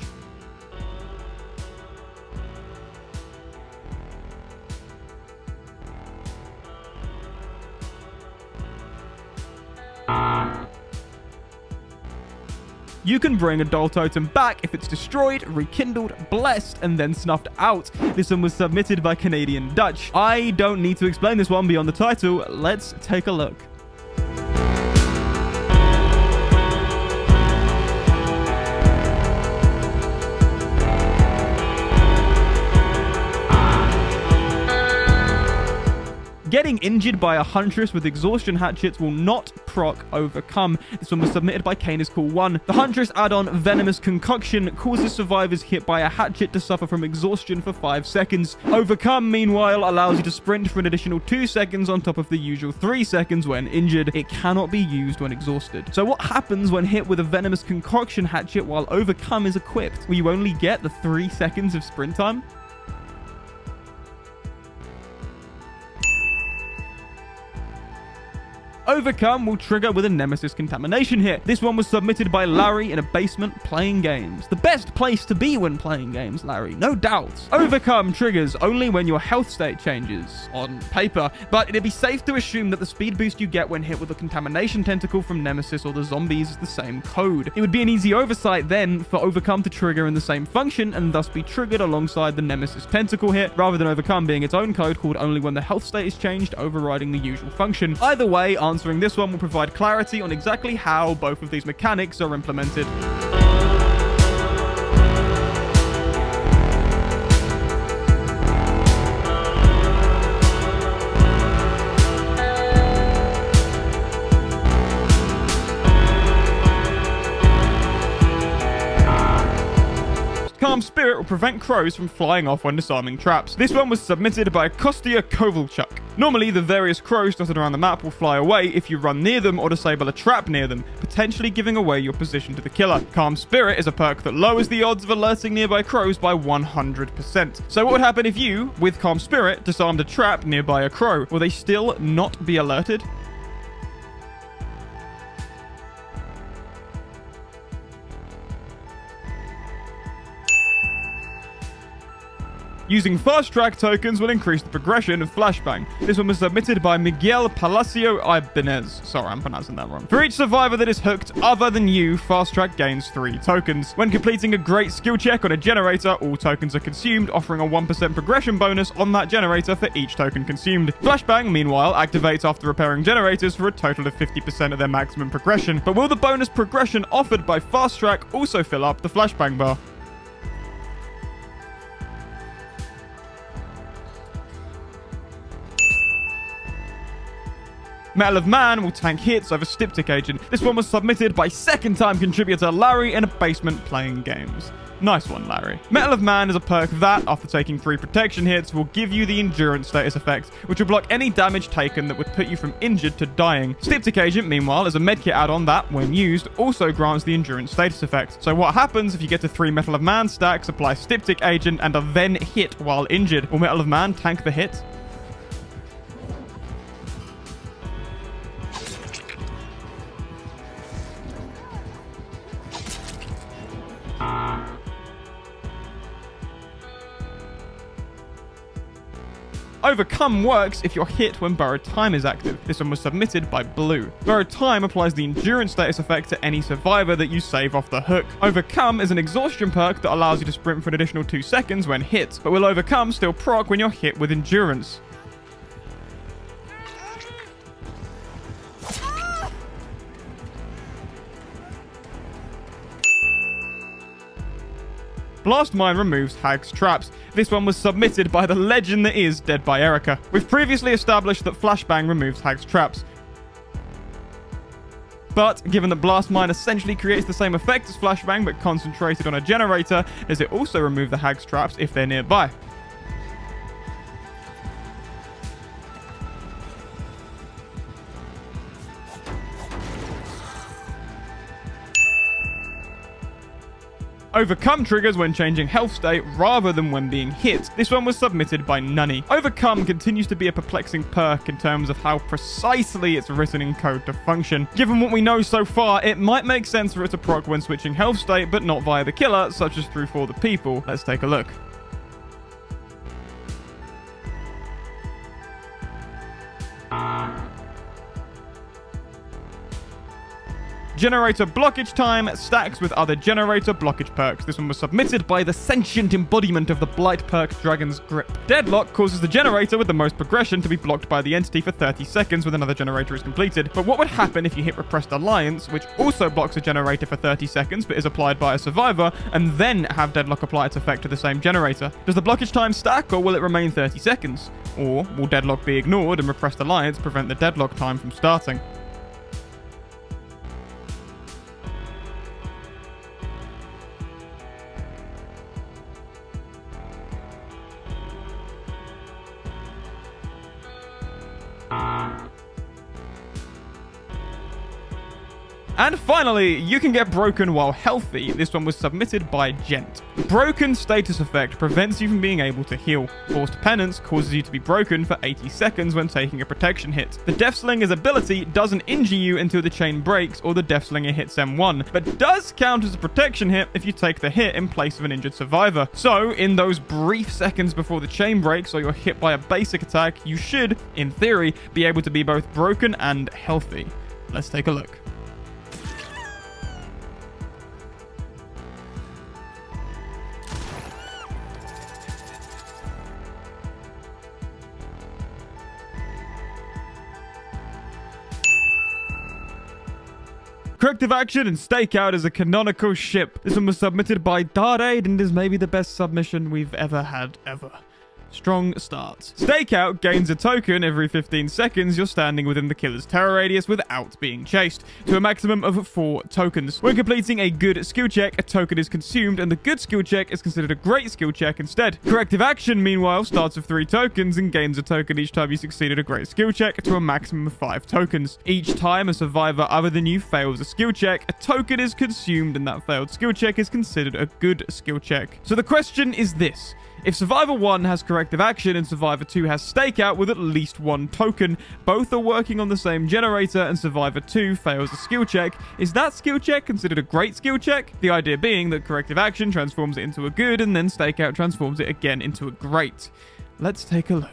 Speaker 1: You can bring a doll totem back if it's destroyed, rekindled, blessed, and then snuffed out. This one was submitted by Canadian Dutch. I don't need to explain this one beyond the title. Let's take a look. Getting injured by a Huntress with exhaustion hatchets will not proc overcome. This one was submitted by Canis Cool 1. The Huntress add-on Venomous Concoction causes survivors hit by a hatchet to suffer from exhaustion for 5 seconds. Overcome, meanwhile, allows you to sprint for an additional 2 seconds on top of the usual 3 seconds when injured. It cannot be used when exhausted. So what happens when hit with a Venomous Concoction hatchet while Overcome is equipped? Will you only get the 3 seconds of sprint time? Overcome will trigger with a Nemesis contamination hit. This one was submitted by Larry in a basement playing games. The best place to be when playing games, Larry, no doubt. Overcome triggers only when your health state changes, on paper, but it'd be safe to assume that the speed boost you get when hit with a contamination tentacle from Nemesis or the zombies is the same code. It would be an easy oversight then for Overcome to trigger in the same function and thus be triggered alongside the Nemesis tentacle hit, rather than Overcome being its own code called only when the health state is changed, overriding the usual function. Either way, answering this one will provide clarity on exactly how both of these mechanics are implemented. Calm Spirit will prevent crows from flying off when disarming traps. This one was submitted by Kostya Kovalchuk. Normally, the various crows dotted around the map will fly away if you run near them or disable a trap near them, potentially giving away your position to the killer. Calm Spirit is a perk that lowers the odds of alerting nearby crows by 100%. So what would happen if you, with Calm Spirit, disarmed a trap nearby a crow? Will they still not be alerted? Using fast track tokens will increase the progression of Flashbang. This one was submitted by Miguel Palacio Ibanez. Sorry, I'm pronouncing that wrong. For each survivor that is hooked other than you, fast track gains 3 tokens. When completing a great skill check on a generator, all tokens are consumed, offering a 1% progression bonus on that generator for each token consumed. Flashbang, meanwhile, activates after repairing generators for a total of 50% of their maximum progression. But will the bonus progression offered by fast track also fill up the Flashbang bar? Mettle of Man will tank hits over Styptic Agent. This one was submitted by second time contributor Larry in a basement playing games. Nice one, Larry. Mettle of Man is a perk that, after taking three protection hits, will give you the endurance status effect, which will block any damage taken that would put you from injured to dying. Styptic Agent, meanwhile, is a medkit add-on that, when used, also grants the endurance status effect. So what happens if you get to three Mettle of Man stacks, apply Styptic Agent, and are then hit while injured? Will Mettle of Man tank the hit? Overcome works if you're hit when Borrowed Time is active. This one was submitted by Blue. Borrowed Time applies the Endurance status effect to any survivor that you save off the hook. Overcome is an exhaustion perk that allows you to sprint for an additional 2 seconds when hit, but will Overcome still proc when you're hit with Endurance. Blast Mine removes Hag's traps. This one was submitted by the legend that is Dead by Erica. We've previously established that Flashbang removes Hag's traps. But given that Blast Mine essentially creates the same effect as Flashbang but concentrated on a generator, does it also remove the Hag's traps if they're nearby? Overcome triggers when changing health state rather than when being hit. This one was submitted by Nunny. Overcome continues to be a perplexing perk in terms of how precisely it's written in code to function. Given what we know so far, it might make sense for it to proc when switching health state, but not via the killer, such as through For the People. Let's take a look. Generator blockage time stacks with other generator blockage perks. This one was submitted by the sentient embodiment of the blight perk Dragon's Grip. Deadlock causes the generator with the most progression to be blocked by the entity for 30 seconds when another generator is completed. But what would happen if you hit Repressed Alliance, which also blocks a generator for 30 seconds but is applied by a survivor, and then have Deadlock apply its effect to the same generator? Does the blockage time stack or will it remain 30 seconds? Or will Deadlock be ignored and Repressed Alliance prevent the Deadlock time from starting? And finally, you can get broken while healthy. This one was submitted by Gent. Broken status effect prevents you from being able to heal. Forced penance causes you to be broken for 80 seconds when taking a protection hit. The Death Slinger's ability doesn't injure you until the chain breaks or the Death Slinger hits M1, but does count as a protection hit if you take the hit in place of an injured survivor. So, in those brief seconds before the chain breaks or you're hit by a basic attack, you should, in theory, be able to be both broken and healthy. Let's take a look. Corrective Action and Stakeout is a canonical ship. This one was submitted by Dardaid and is maybe the best submission we've ever had ever. Strong starts. Stakeout gains a token every 15 seconds you're standing within the killer's terror radius without being chased, to a maximum of 4 tokens. When completing a good skill check, a token is consumed, and the good skill check is considered a great skill check instead. Corrective Action, meanwhile, starts with 3 tokens and gains a token each time you succeed at a great skill check to a maximum of 5 tokens. Each time a survivor other than you fails a skill check, a token is consumed and that failed skill check is considered a good skill check. So the question is this. If Survivor 1 has corrective action and Survivor 2 has stakeout with at least one token, both are working on the same generator and Survivor 2 fails a skill check, is that skill check considered a great skill check? The idea being that corrective action transforms it into a good and then stakeout transforms it again into a great. Let's take a look.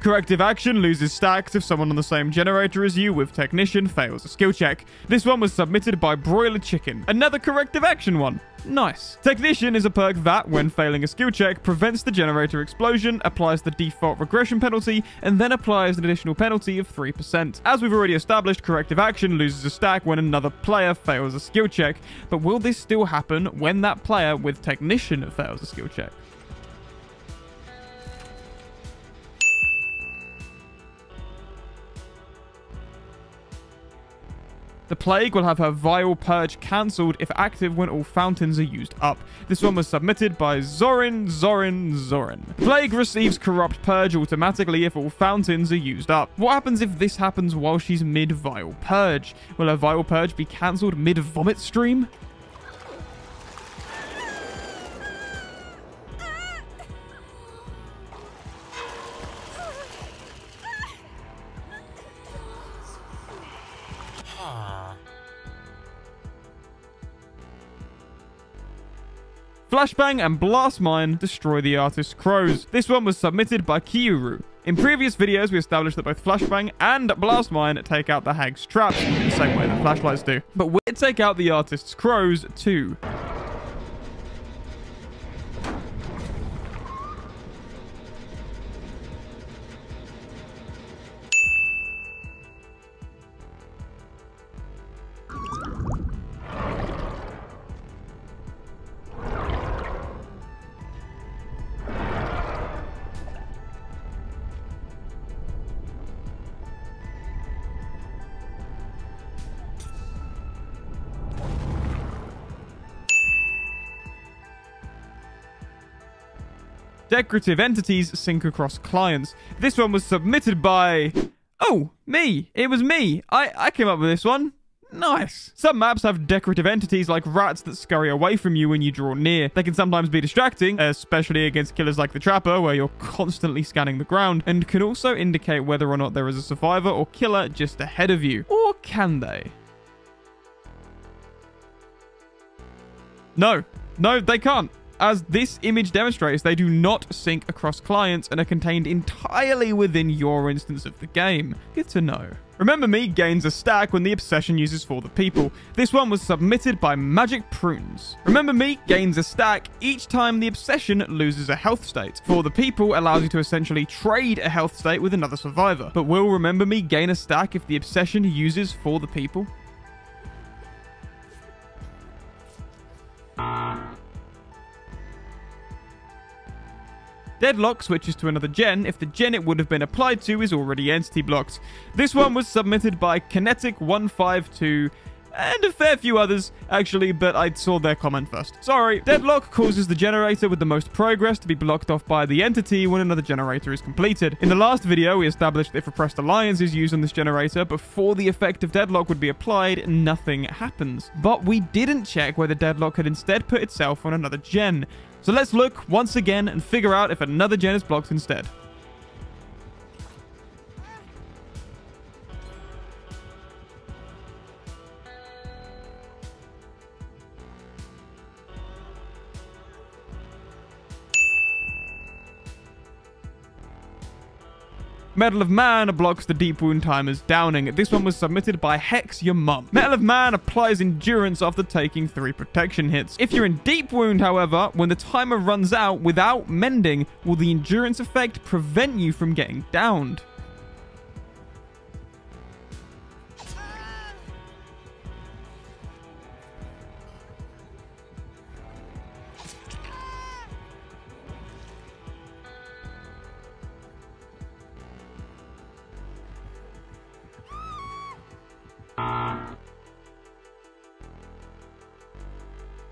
Speaker 1: Corrective action loses stacks if someone on the same generator as you with Technician fails a skill check. This one was submitted by Broiler Chicken. Another corrective action one. Nice. Technician is a perk that, when failing a skill check, prevents the generator explosion, applies the default regression penalty, and then applies an additional penalty of 3%. As we've already established, corrective action loses a stack when another player fails a skill check, but will this still happen when that player with Technician fails a skill check? The Plague will have her Vile Purge cancelled if active when all fountains are used up. This one was submitted by Zorin, Zorin, Zorin. Plague receives Corrupt Purge automatically if all fountains are used up. What happens if this happens while she's mid-Vile Purge? Will her Vile Purge be cancelled mid-Vomit stream? Flashbang and Blast Mine destroy the artist's crows. This one was submitted by Kyuru. In previous videos, we established that both Flashbang and Blast Mine take out the hag's traps in the same way that flashlights do. But we take out the artist's crows too. Decorative entities sync across clients. This one was submitted by... Oh, me. It was me. I, I came up with this one. Nice. Some maps have decorative entities like rats that scurry away from you when you draw near. They can sometimes be distracting, especially against killers like the Trapper, where you're constantly scanning the ground, and can also indicate whether or not there is a survivor or killer just ahead of you. Or can they? No. No, they can't. As this image demonstrates, they do not sync across clients and are contained entirely within your instance of the game. Good to know. Remember Me gains a stack when the Obsession uses For the People. This one was submitted by Magic Prunes. Remember Me gains a stack each time the Obsession loses a health state. For the People allows you to essentially trade a health state with another survivor. But will Remember Me gain a stack if the Obsession uses For the People? Deadlock switches to another gen if the gen it would have been applied to is already entity blocked. This one was submitted by Kinetic152 and a fair few others, actually, but I saw their comment first. Sorry. Deadlock causes the generator with the most progress to be blocked off by the entity when another generator is completed. In the last video, we established that if Repressed Alliance is used on this generator before the effect of Deadlock would be applied, nothing happens. But we didn't check whether Deadlock had instead put itself on another gen. So let's look once again and figure out if another gen is blocked instead. Mettle of Man blocks the deep wound timer's downing. This one was submitted by Hex Your Mum. Mettle of Man applies endurance after taking three protection hits. If you're in deep wound, however, when the timer runs out without mending, will the endurance effect prevent you from getting downed?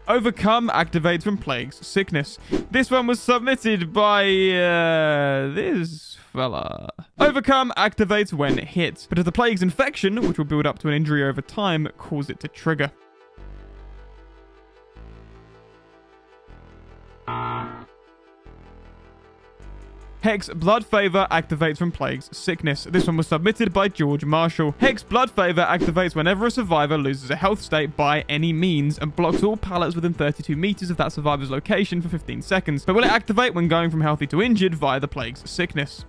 Speaker 1: Overcome activates when plagues sickness. This one was submitted by uh, this fella. Overcome activates when hit, but if the plague's infection, which will build up to an injury over time, cause it to trigger. Hex Blood Favor activates when plagues sickness. This one was submitted by George Marshall. Hex Blood Favor activates whenever a survivor loses a health state by any means and blocks all pallets within 32 meters of that survivor's location for 15 seconds, but will it activate when going from healthy to injured via the plague's sickness.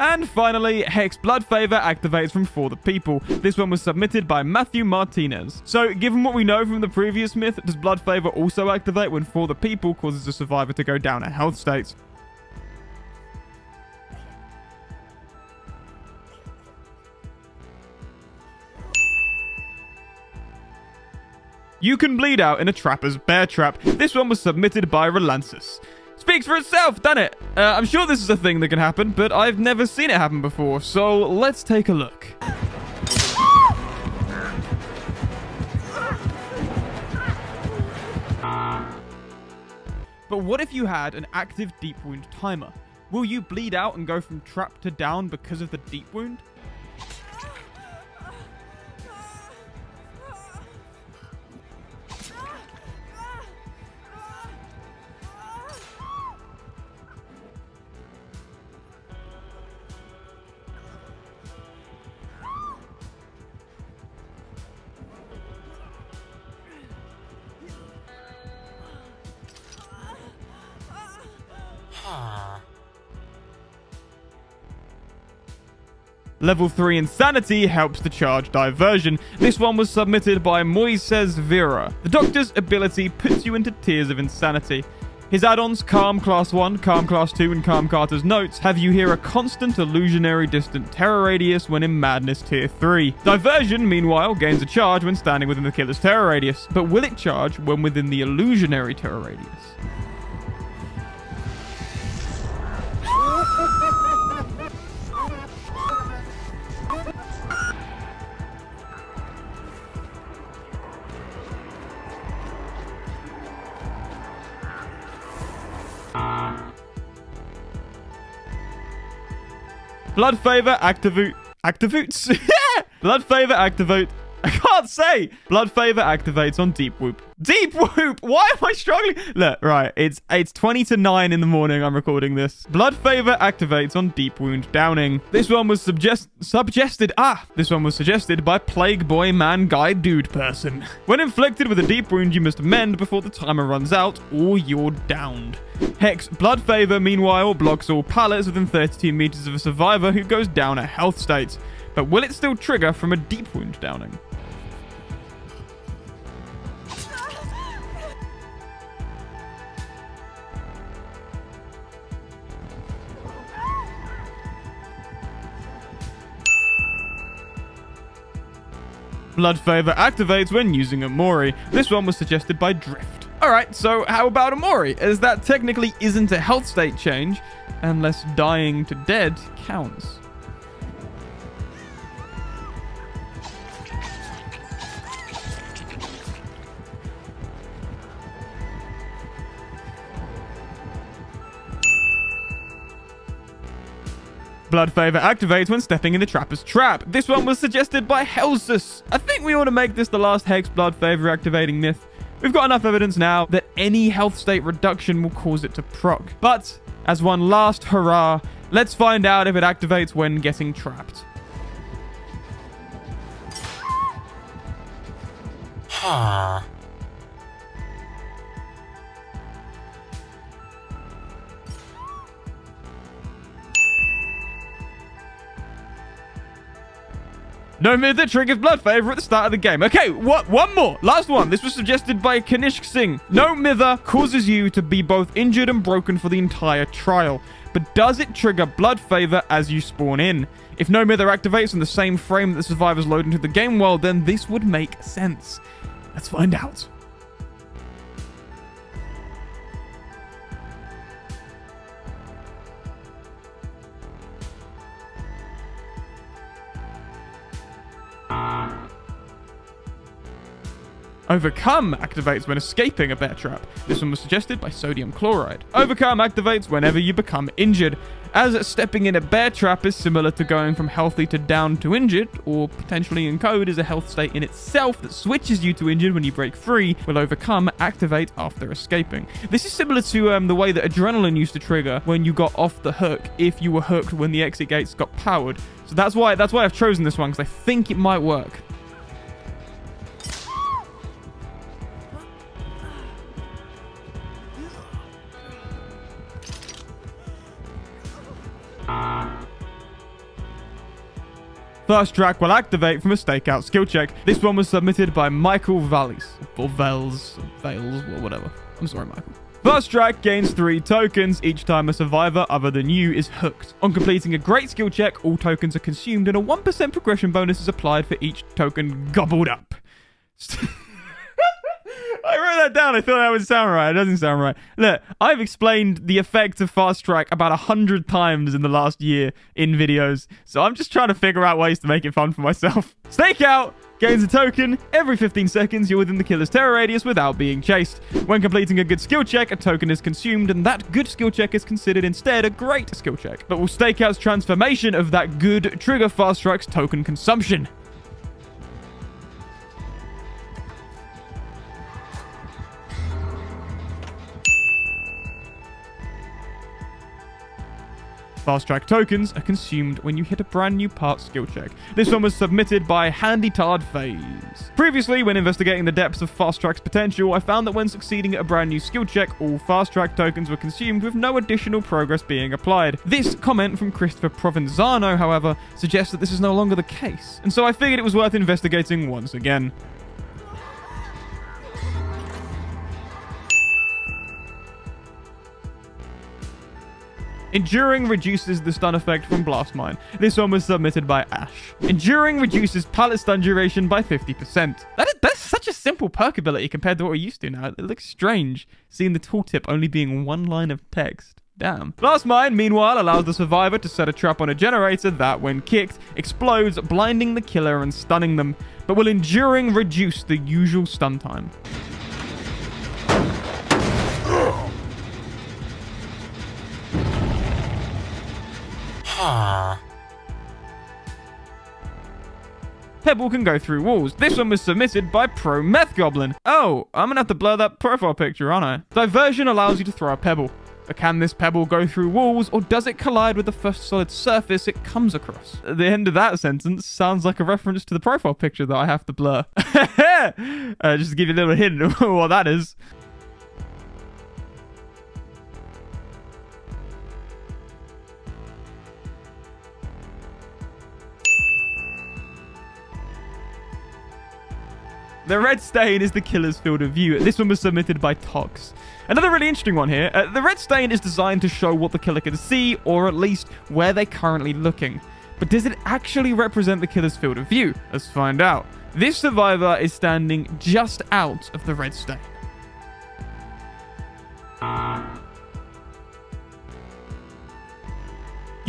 Speaker 1: And finally, Hex Blood Favor activates from For the People. This one was submitted by Matthew Martinez. So, given what we know from the previous myth, does Blood Favor also activate when For the People causes a survivor to go down a health state? You can bleed out in a trapper's bear trap. This one was submitted by Relansis speaks for itself, doesn't it? Uh, I'm sure this is a thing that can happen, but I've never seen it happen before, so let's take a look. But what if you had an active deep wound timer? Will you bleed out and go from trap to down because of the deep wound? Ah. Level 3 Insanity helps to charge Diversion. This one was submitted by Moises Vera. The Doctor's ability puts you into tiers of insanity. His add-ons, Calm Class 1, Calm Class 2, and Calm Carter's Notes have you hear a constant illusionary distant terror radius when in Madness Tier 3. Diversion, meanwhile, gains a charge when standing within the killer's terror radius, but will it charge when within the illusionary terror radius? Blood favor activate activates. Blood favor activate. I can't say. Blood favor activates on deep whoop. Deep whoop. Why am I struggling? Look, right. It's it's 20 to 9 in the morning. I'm recording this. Blood favor activates on deep wound downing. This one was suggest suggested. Ah, this one was suggested by Plague Boy Man Guy Dude Person. When inflicted with a deep wound, you must mend before the timer runs out, or you're downed. Hex Blood Favor, meanwhile, blocks all pallets within 32 meters of a survivor who goes down a health state. But will it still trigger from a deep wound downing? Blood Favor activates when using Amori. This one was suggested by Drift. Alright, so how about Amori? As that technically isn't a health state change, unless dying to dead counts. Blood Favor activates when stepping in the Trapper's Trap. This one was suggested by Helsus. I think we ought to make this the last Hex Blood Favor activating myth. We've got enough evidence now that any health state reduction will cause it to proc. But, as one last hurrah, let's find out if it activates when getting trapped.
Speaker 4: Huh.
Speaker 1: No that triggers blood favor at the start of the game. Okay, what? One more. Last one. This was suggested by Kanishk Singh. No mither causes you to be both injured and broken for the entire trial. But does it trigger blood favor as you spawn in? If no mither activates in the same frame that the survivors load into the game world, then this would make sense. Let's find out. Overcome activates when escaping a bear trap. This one was suggested by sodium chloride. Overcome activates whenever you become injured, as stepping in a bear trap is similar to going from healthy to down to injured, or potentially in code is a health state in itself that switches you to injured when you break free, will overcome activate after escaping. This is similar to um, the way that adrenaline used to trigger when you got off the hook if you were hooked when the exit gates got powered. So that's why that's why I've chosen this one because I think it might work. Fast track will activate from a stakeout skill check. This one was submitted by Michael Vallis. Or Vels, Vales, or whatever. I'm sorry, Michael. Fast track gains 3 tokens each time a survivor other than you is hooked. On completing a great skill check, all tokens are consumed and a 1% progression bonus is applied for each token gobbled up. I wrote that down. I thought that would sound right. It doesn't sound right. Look, I've explained the effect of fast track about a hundred times in the last year in videos, so I'm just trying to figure out ways to make it fun for myself. Stakeout gains a token. Every 15 seconds, you're within the killer's terror radius without being chased. When completing a good skill check, a token is consumed, and that good skill check is considered instead a great skill check. But will Stakeout's transformation of that good trigger fast track's token consumption? Fast track tokens are consumed when you hit a brand new part skill check. This one was submitted by Handy Tard Phase. Previously, when investigating the depths of Fast Track's potential, I found that when succeeding at a brand new skill check, all Fast Track tokens were consumed with no additional progress being applied. This comment from Christopher Provenzano, however, suggests that this is no longer the case, and so I figured it was worth investigating once again. Enduring reduces the stun effect from Blast Mine. This one was submitted by Ash. Enduring reduces pallet stun duration by 50%. That is, that's such a simple perk ability compared to what we're used to now. It looks strange, seeing the tooltip only being one line of text. Damn. Blast Mine, meanwhile, allows the survivor to set a trap on a generator that, when kicked, explodes, blinding the killer and stunning them, but will enduring reduce the usual stun time. Pebble can go through walls. This one was submitted by Pro Meth Goblin. Oh, I'm gonna have to blur that profile picture, aren't I? Diversion allows you to throw a pebble. But can this pebble go through walls, or does it collide with the first solid surface it comes across? The end of that sentence sounds like a reference to the profile picture that I have to blur. uh, just to give you a little hint of what that is. The red stain is the killer's field of view. This one was submitted by Tox. Another really interesting one here. Uh, the red stain is designed to show what the killer can see, or at least where they're currently looking. But does it actually represent the killer's field of view? Let's find out. This survivor is standing just out of the red stain.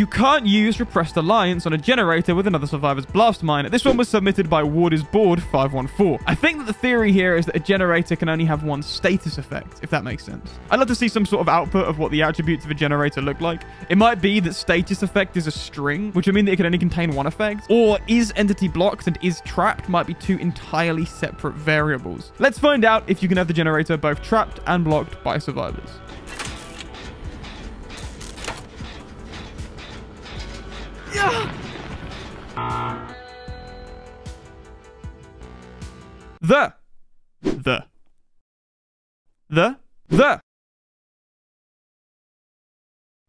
Speaker 1: You can't use Repressed Alliance on a generator with another survivor's blast mine. This one was submitted by Warder's Board 514. I think that the theory here is that a generator can only have one status effect, if that makes sense. I'd love to see some sort of output of what the attributes of a generator look like. It might be that status effect is a string, which would mean that it can only contain one effect, or is entity blocked and is trapped might be two entirely separate variables. Let's find out if you can have the generator both trapped and blocked by survivors. The. The. The. The.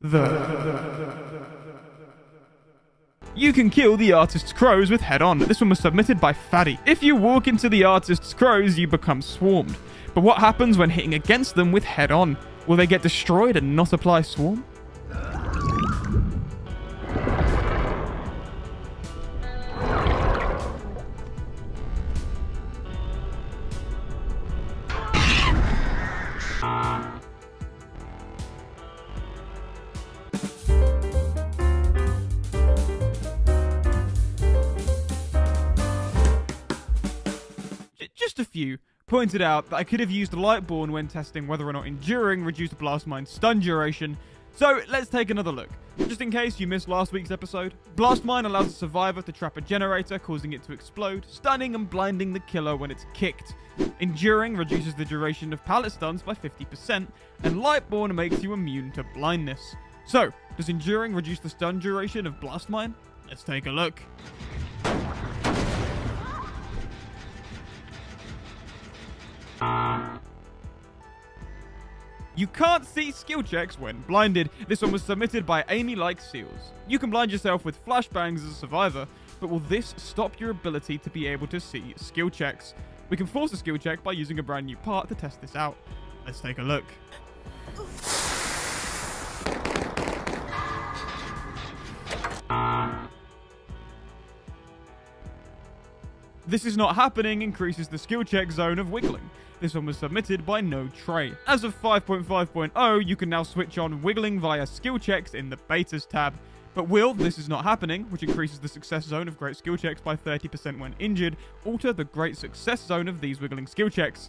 Speaker 1: The. You can kill the artist's crows with head on. This one was submitted by Faddy. If you walk into the artist's crows, you become swarmed. But what happens when hitting against them with head on? Will they get destroyed and not apply swarm? Just a few, pointed out that I could have used Lightborn when testing whether or not Enduring reduced Blast Mine's stun duration. So let's take another look. Just in case you missed last week's episode, Blast Mine allows a survivor to trap a generator, causing it to explode, stunning and blinding the killer when it's kicked. Enduring reduces the duration of pallet stuns by 50%, and Lightborn makes you immune to blindness. So, does Enduring reduce the stun duration of Blast Mine? Let's take a look. You can't see skill checks when blinded. This one was submitted by Amy Like Seals. You can blind yourself with flashbangs as a survivor, but will this stop your ability to be able to see skill checks? We can force a skill check by using a brand new part to test this out. Let's take a look. This is not happening increases the skill check zone of wiggling. This one was submitted by No Trey. As of 5.5.0, you can now switch on wiggling via skill checks in the betas tab. But will, this is not happening, which increases the success zone of great skill checks by 30% when injured, alter the great success zone of these wiggling skill checks.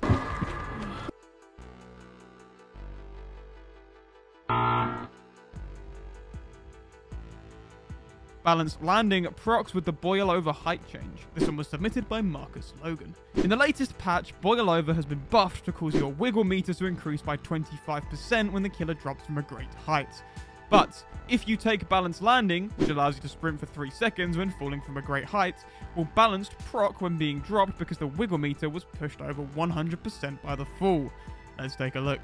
Speaker 1: Balanced landing procs with the boil over height change. This one was submitted by Marcus Logan. In the latest patch, boil over has been buffed to cause your wiggle meter to increase by 25% when the killer drops from a great height. But if you take Balanced Landing, which allows you to sprint for 3 seconds when falling from a great height, will Balanced proc when being dropped because the wiggle meter was pushed over 100% by the fall. Let's take a look.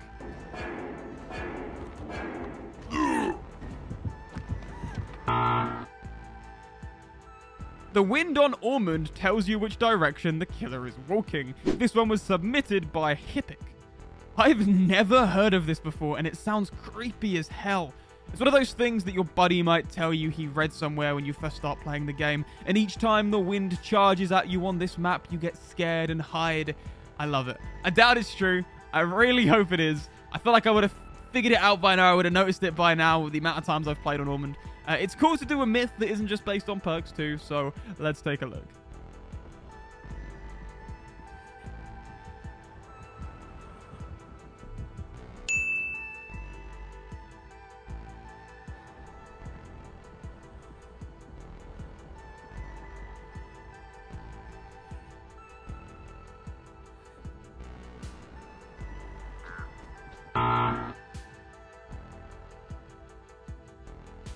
Speaker 1: The wind on Ormond tells you which direction the killer is walking. This one was submitted by Hippic. I've never heard of this before, and it sounds creepy as hell. It's one of those things that your buddy might tell you he read somewhere when you first start playing the game, and each time the wind charges at you on this map, you get scared and hide. I love it. I doubt it's true. I really hope it is. I feel like I would have figured it out by now. I would have noticed it by now with the amount of times I've played on Ormond. Uh, it's cool to do a myth that isn't just based on perks too, so let's take a look.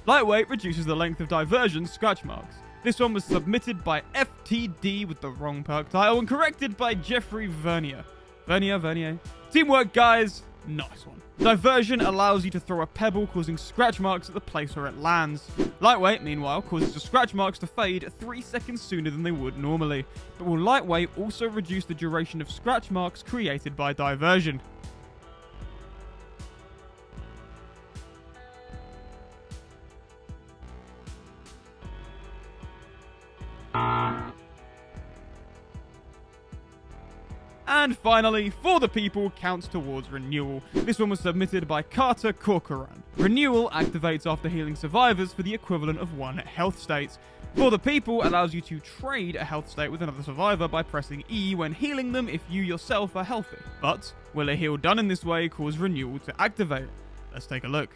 Speaker 1: Lightweight reduces the length of diversion scratch marks. This one was submitted by FTD with the wrong perk title and corrected by Jeffrey Vernier. Vernier, Vernier. Teamwork, guys. Nice one. Diversion allows you to throw a pebble, causing scratch marks at the place where it lands. Lightweight, meanwhile, causes the scratch marks to fade 3 seconds sooner than they would normally. But will Lightweight also reduce the duration of scratch marks created by diversion? And finally, For the People counts towards Renewal. This one was submitted by Carter Corcoran. Renewal activates after healing survivors for the equivalent of one health state. For the People allows you to trade a health state with another survivor by pressing E when healing them if you yourself are healthy. But will a heal done in this way cause Renewal to activate? Let's take a look.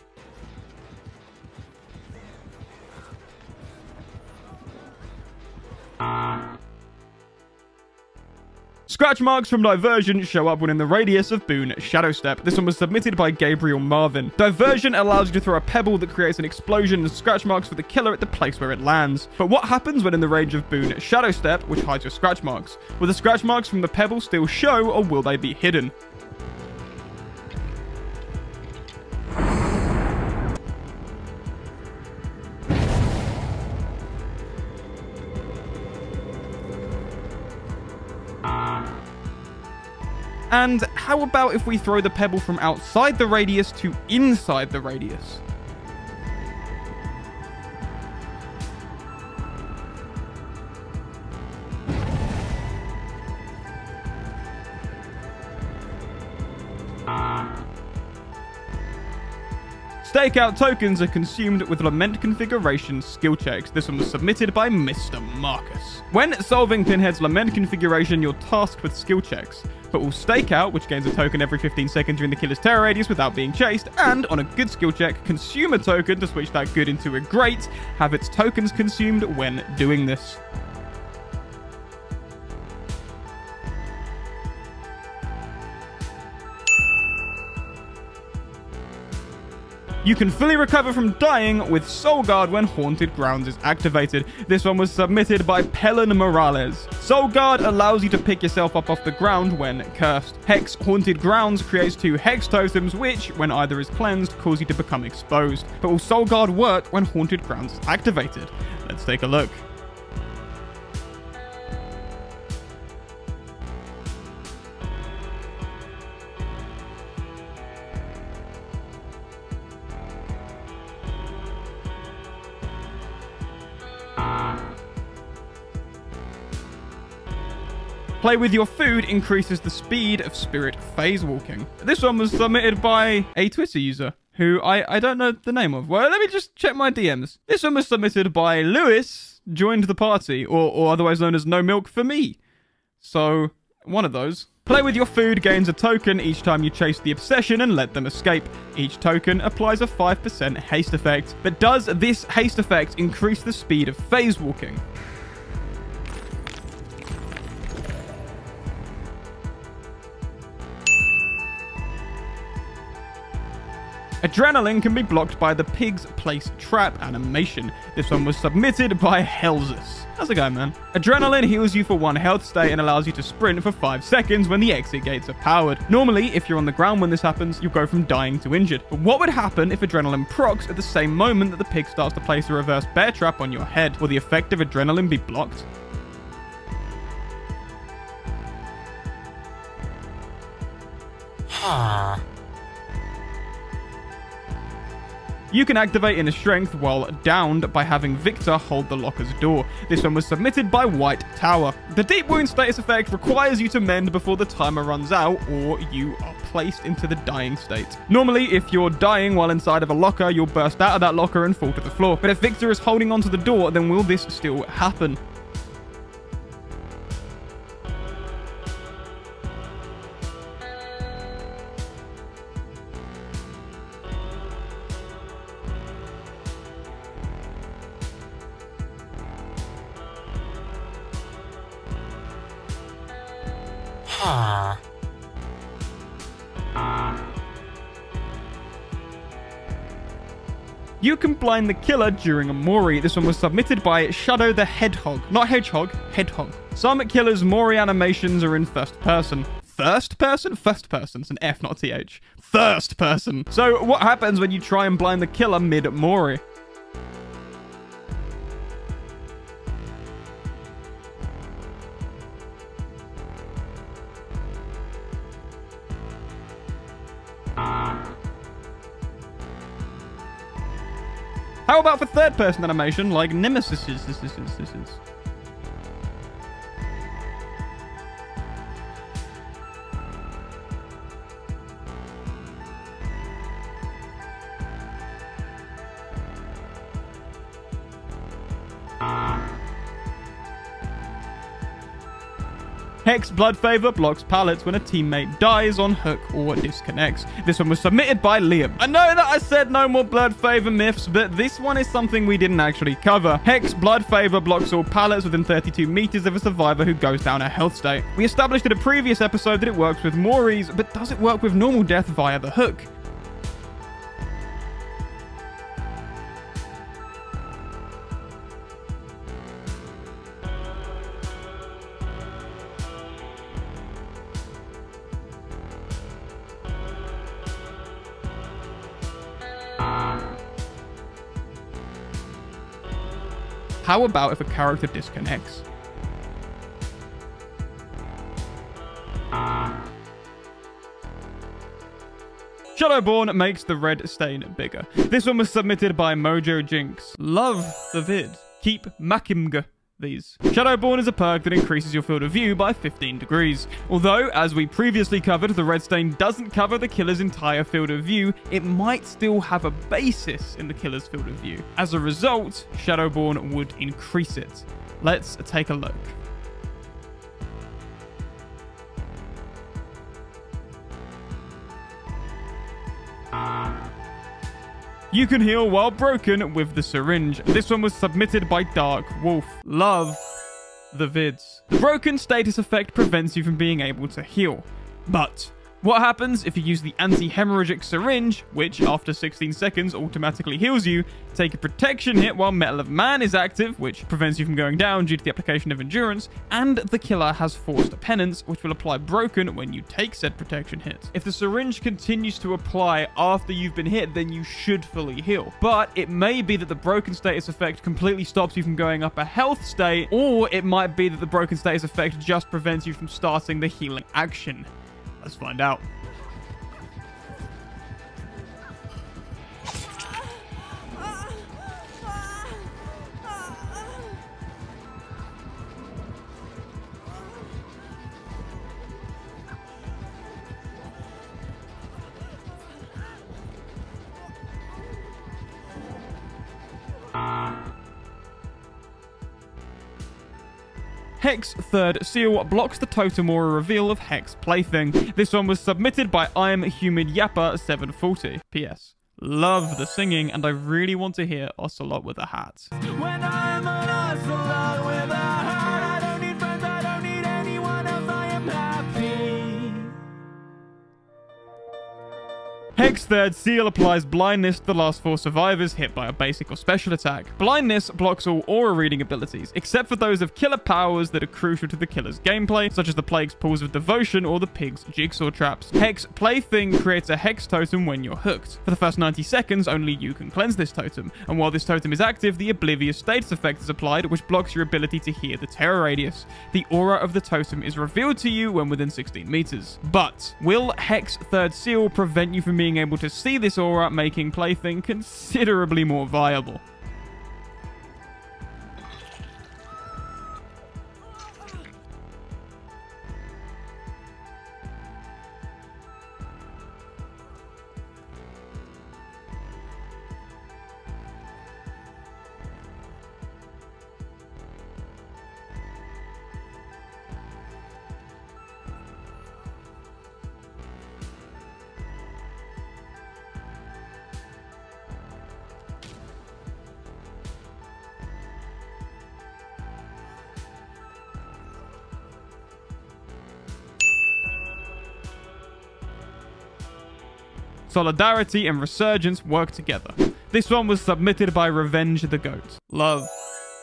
Speaker 1: Scratch marks from Diversion show up within the radius of Boon Shadow Step. This one was submitted by Gabriel Marvin. Diversion allows you to throw a pebble that creates an explosion and scratch marks for the killer at the place where it lands. But what happens when in the range of Boon Shadow Step, which hides your scratch marks? Will the scratch marks from the pebble still show, or will they be hidden? And how about if we throw the pebble from outside the radius to inside the radius? Stakeout tokens are consumed with Lament configuration skill checks. This one was submitted by Mr. Marcus. When solving Pinhead's Lament configuration, you're tasked with skill checks, but will stake out, which gains a token every 15 seconds during the killer's terror radius without being chased, and on a good skill check, consume a token to switch that good into a great, have its tokens consumed when doing this. You can fully recover from dying with Soul Guard when Haunted Grounds is activated. This one was submitted by Pelin Morales. Soul Guard allows you to pick yourself up off the ground when cursed. Hex Haunted Grounds creates two Hex totems which, when either is cleansed, cause you to become exposed. But will Soul Guard work when Haunted Grounds is activated? Let's take a look. Play with your food increases the speed of spirit phase walking. This one was submitted by a Twitter user who I, I don't know the name of. Well, let me just check my DMs. This one was submitted by Lewis, joined the party, or, or otherwise known as No Milk for Me. So, one of those. Play with your food gains a token each time you chase the obsession and let them escape. Each token applies a 5% haste effect. But does this haste effect increase the speed of phase walking? Adrenaline can be blocked by the Pig's Place Trap animation. This one was submitted by Helzus. How's it going, man? Adrenaline heals you for one health state and allows you to sprint for 5 seconds when the exit gates are powered. Normally, if you're on the ground when this happens, you'll go from dying to injured. But what would happen if Adrenaline procs at the same moment that the pig starts to place a reverse bear trap on your head? Will the effect of Adrenaline be blocked?
Speaker 4: Huh.
Speaker 1: You can activate Inner Strength while downed by having Victor hold the locker's door. This one was submitted by White Tower. The Deep Wound status effect requires you to mend before the timer runs out or you are placed into the dying state. Normally, if you're dying while inside of a locker, you'll burst out of that locker and fall to the floor. But if Victor is holding onto the door, then will this still happen?
Speaker 4: Huh.
Speaker 1: You can blind the killer during a Mori. This one was submitted by Shadow the Hedgehog. Not Hedgehog, Hedgehog. Some killer's Mori animations are in first person. First person? First person. It's an F, not TH. First person. So what happens when you try and blind the killer mid-Mori? How about for third person animation like Nemesis? Hex Blood Favor blocks pallets when a teammate dies on hook or disconnects. This one was submitted by Liam. I know that I said no more Blood Favor myths, but this one is something we didn't actually cover. Hex Blood Favor blocks all pallets within 32 meters of a survivor who goes down a health state. We established in a previous episode that it works with Moris, but does it work with normal death via the hook? How about if a character disconnects? Shadowborn makes the red stain bigger. This one was submitted by Mojo Jinx. Love the vid. Keep Makimga these. Shadowborn is a perk that increases your field of view by 15 degrees. Although, as we previously covered, the red stain doesn't cover the killer's entire field of view, it might still have a basis in the killer's field of view. As a result, Shadowborn would increase it. Let's take a look. You can heal while broken with the syringe. This one was submitted by Dark Wolf. Love the vids. The broken status effect prevents you from being able to heal. But what happens if you use the anti-hemorrhagic syringe, which after 16 seconds automatically heals you, take a protection hit while Mettle of Man is active, which prevents you from going down due to the application of endurance, and the killer has forced penance, which will apply broken when you take said protection hit. If the syringe continues to apply after you've been hit, then you should fully heal. But it may be that the broken status effect completely stops you from going up a health state, or it might be that the broken status effect just prevents you from starting the healing action. Let's find out. Hex third seal blocks the totem aura reveal of Hex plaything. This one was submitted by I'm Humid Yappa 740. P.S. Love the singing, and I really want to hear Ocelot with a hat. Hex Third Seal applies blindness to the last four survivors hit by a basic or special attack. Blindness blocks all aura reading abilities, except for those of killer powers that are crucial to the killer's gameplay, such as the Plague's Pools of Devotion or the Pig's Jigsaw Traps. Hex Plaything creates a Hex totem when you're hooked. For the first 90 seconds, only you can cleanse this totem, and while this totem is active, the Oblivious Status effect is applied, which blocks your ability to hear the terror radius. The aura of the totem is revealed to you when within 16 meters. But will Hex Third Seal prevent you from being able to see this aura, making Plaything considerably more viable? Solidarity and Resurgence work together. This one was submitted by Revenge the Goat. Love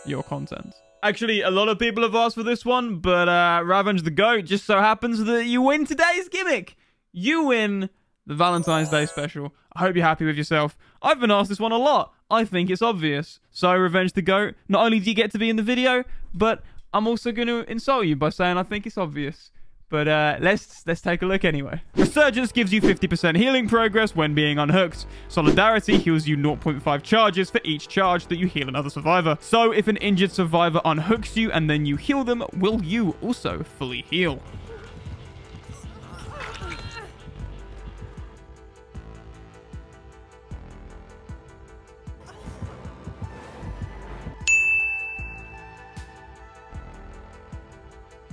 Speaker 1: your content. Actually, a lot of people have asked for this one, but uh, Revenge the Goat just so happens that you win today's gimmick. You win the Valentine's Day special. I hope you're happy with yourself. I've been asked this one a lot. I think it's obvious. So, Revenge the Goat, not only do you get to be in the video, but I'm also going to insult you by saying I think it's obvious. But uh, let's let's take a look anyway. Resurgence gives you 50% healing progress when being unhooked. Solidarity heals you 0.5 charges for each charge that you heal another survivor. So if an injured survivor unhooks you and then you heal them, will you also fully heal?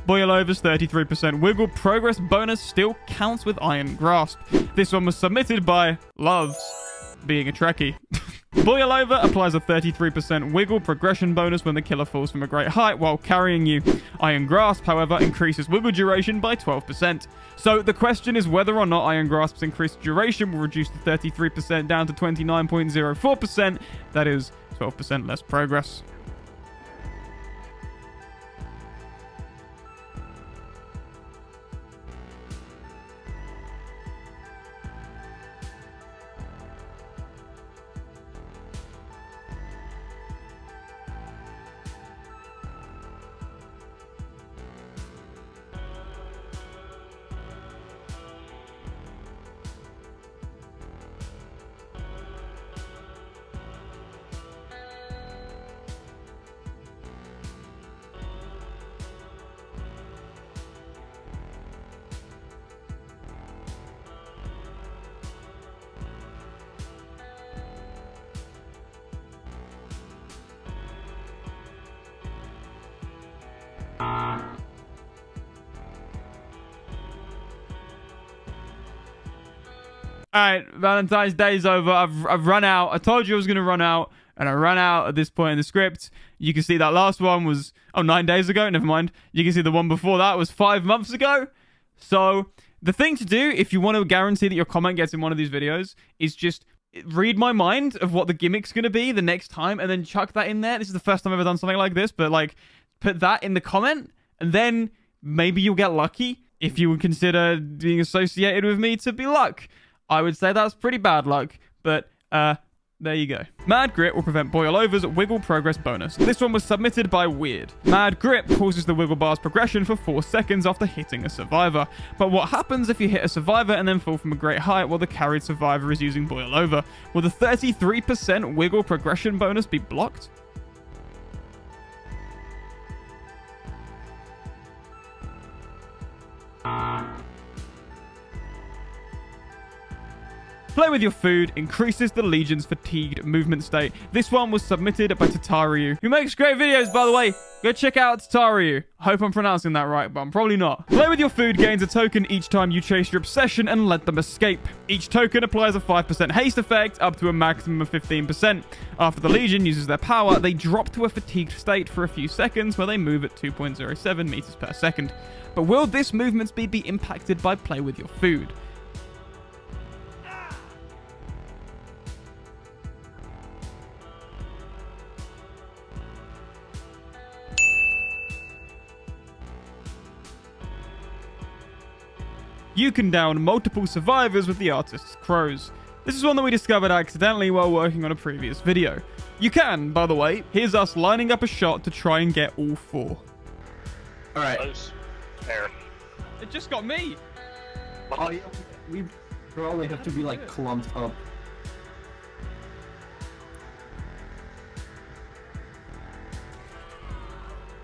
Speaker 1: Boilover's 33% wiggle progress bonus still counts with Iron Grasp. This one was submitted by Loves, being a Trekkie. Boilover applies a 33% wiggle progression bonus when the killer falls from a great height while carrying you. Iron Grasp, however, increases wiggle duration by 12%. So the question is whether or not Iron Grasp's increased duration will reduce the 33% down to 29.04%. That is 12% less progress. All right, Valentine's Day's over. I've, I've run out. I told you I was going to run out, and I ran out at this point in the script. You can see that last one was, oh, nine days ago. Never mind. You can see the one before that was five months ago. So, the thing to do, if you want to guarantee that your comment gets in one of these videos, is just read my mind of what the gimmick's going to be the next time, and then chuck that in there. This is the first time I've ever done something like this, but, like, put that in the comment, and then maybe you'll get lucky if you would consider being associated with me to be luck. I would say that's pretty bad luck, but uh, there you go. Mad Grit will prevent Boilover's Wiggle Progress bonus. This one was submitted by Weird. Mad Grit causes the Wiggle Bar's progression for 4 seconds after hitting a survivor. But what happens if you hit a survivor and then fall from a great height while the carried survivor is using Boilover? Will the 33% Wiggle progression bonus be blocked? Play with your food increases the Legion's fatigued movement state. This one was submitted by Tatariu, who makes great videos, by the way. Go check out Tatariu. Hope I'm pronouncing that right, but I'm probably not. Play with your food gains a token each time you chase your obsession and let them escape. Each token applies a 5% haste effect up to a maximum of 15%. After the Legion uses their power, they drop to a fatigued state for a few seconds where they move at 2.07 meters per second. But will this movement speed be impacted by play with your food? You can down multiple survivors with the artist's crows. This is one that we discovered accidentally while working on a previous video. You can, by the way, here's us lining up a shot to try and get all four.
Speaker 5: Alright.
Speaker 6: Close. Fair.
Speaker 1: It just got me.
Speaker 5: Oh, yeah, we probably have to be like clumped up.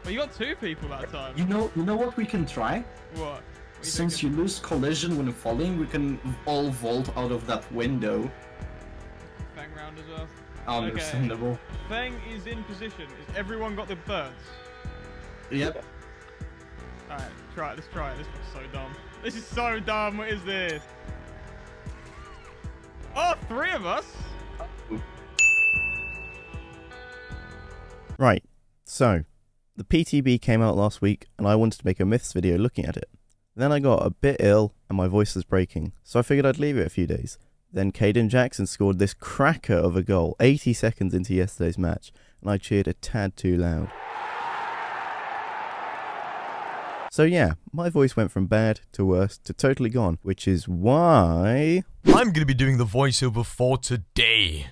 Speaker 1: Well, you got two people that time.
Speaker 5: You know, you know what we can try?
Speaker 1: What? What you
Speaker 5: Since you lose collision when falling, we can all vault out of that window.
Speaker 1: Bang round as well.
Speaker 5: Understandable.
Speaker 1: Fang is in position. Is everyone got the birds?
Speaker 5: Yep.
Speaker 1: Alright, try it. Let's try it. This looks so dumb. This is so dumb. What is this? Oh, three of us?
Speaker 7: Right, so the PTB came out last week and I wanted to make a myths video looking at it. Then I got a bit ill and my voice was breaking, so I figured I'd leave it a few days. Then Caden Jackson scored this cracker of a goal 80 seconds into yesterday's match, and I cheered a tad too loud. So yeah, my voice went from bad to worse to totally gone, which is why
Speaker 8: I'm gonna be doing the voiceover for today.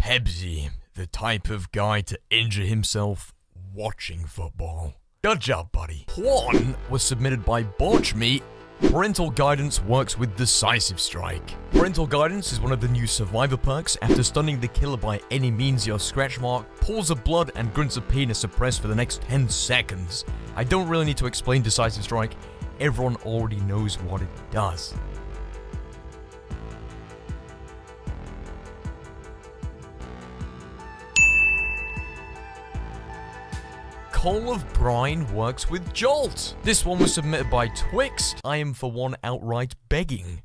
Speaker 8: Pebsie, the type of guy to injure himself watching football. Good job, buddy. One was submitted by Borchmeat. Parental guidance works with Decisive Strike. Parental guidance is one of the new survivor perks. After stunning the killer by any means, your scratch mark, pools of blood, and grunts of pain are suppressed for the next 10 seconds. I don't really need to explain Decisive Strike. Everyone already knows what it does. Call of Brine works with Jolt. This one was submitted by Twixt. I am for one outright begging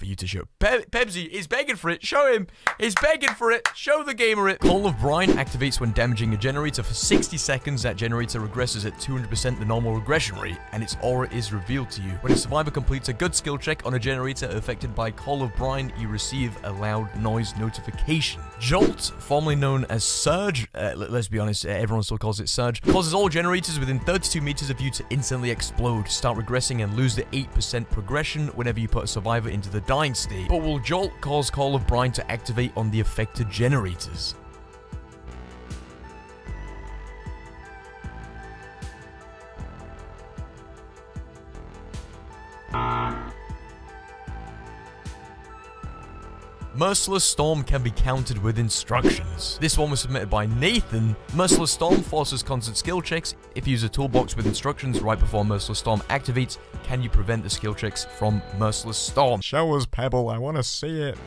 Speaker 8: for you to show. Pe- Pebsie is begging for it. Show him. He's begging for it. Show the gamer it. Call of Brine activates when damaging a generator for 60 seconds. That generator regresses at 200% the normal regression rate, and its aura is revealed to you. When a survivor completes a good skill check on a generator affected by Call of Brine, you receive a loud noise notification. Jolt, formerly known as Surge, uh, let- let's be honest, uh, everyone still calls it Surge, causes all generators within 32 meters of you to instantly explode, start regressing, and lose the 8% progression whenever you put a survivor into the dying state. But will Jolt cause Call of Brine to activate on the affected generators? Merciless Storm can be countered with instructions. This one was submitted by Nathan. Merciless Storm forces constant skill checks. If you use a toolbox with instructions right before Merciless Storm activates, can you prevent the skill checks from Merciless Storm? Show us, Pebble. I want to see it.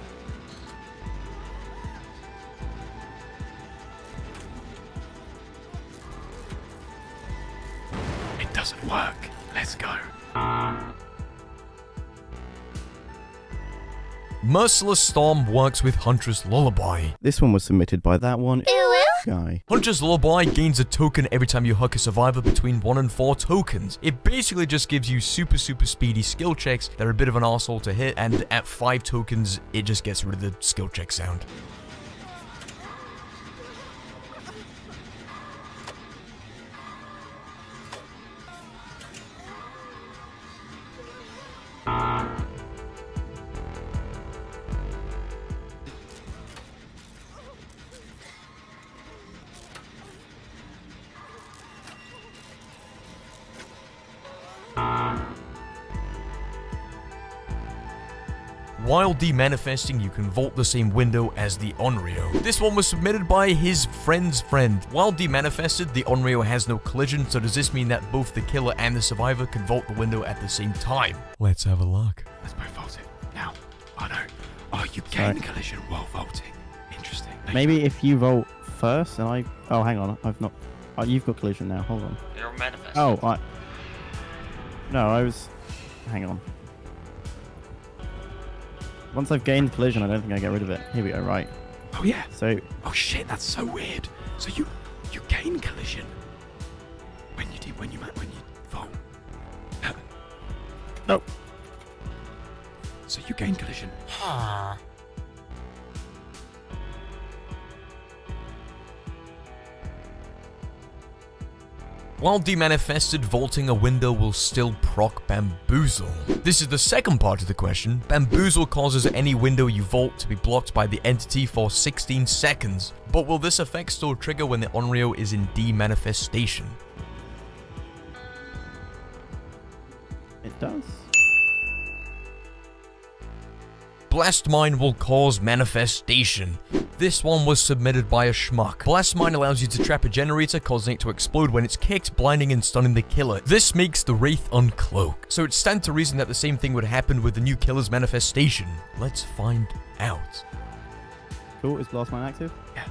Speaker 8: Merciless Storm works with Huntress Lullaby.
Speaker 7: this one was submitted by that one guy.
Speaker 8: Huntress Lullaby gains a token every time you hook a survivor between 1 and 4 tokens. It basically just gives you super super speedy skill checks that are a bit of an arsehole to hit, and at 5 tokens, it just gets rid of the skill check sound. While demanifesting, you can vault the same window as the Onryo. This one was submitted by his friend's friend. While demanifested, the Onryo has no collision, so does this mean that both the killer and the survivor can vault the window at the same time? Let's have a look.
Speaker 1: Let's both vault it. Now. Oh no. Oh, you gain
Speaker 7: Sorry.
Speaker 1: collision while vaulting. Interesting.
Speaker 7: Maybe if you vote first and I. Oh, hang on. I've not. Oh, you've got collision now. Hold on.
Speaker 6: You're manifest.
Speaker 7: Oh, I. No, I was. Hang on. Once I've gained collision, I don't think I get rid of it. Here we go. Right.
Speaker 1: Oh yeah.
Speaker 7: So
Speaker 1: Oh shit, that's so weird. So you you gain collision when you do when you ma- when you vault.
Speaker 7: Nope.
Speaker 1: So you gain collision.
Speaker 8: While demanifested, vaulting a window will still proc Bamboozle. This is the second part of the question. Bamboozle causes any window you vault to be blocked by the entity for 16 seconds. But will this effect still trigger when the Onryo is in demanifestation?
Speaker 7: It does.
Speaker 8: Blast Mine will cause manifestation. This one was submitted by a schmuck. Blast Mine allows you to trap a generator, causing it to explode when it's kicked, blinding and stunning the killer. This makes the Wraith uncloak. So it stands to reason that the same thing would happen with the new killer's manifestation. Let's find out.
Speaker 7: Cool. Is Blast Mine active?
Speaker 8: Yeah.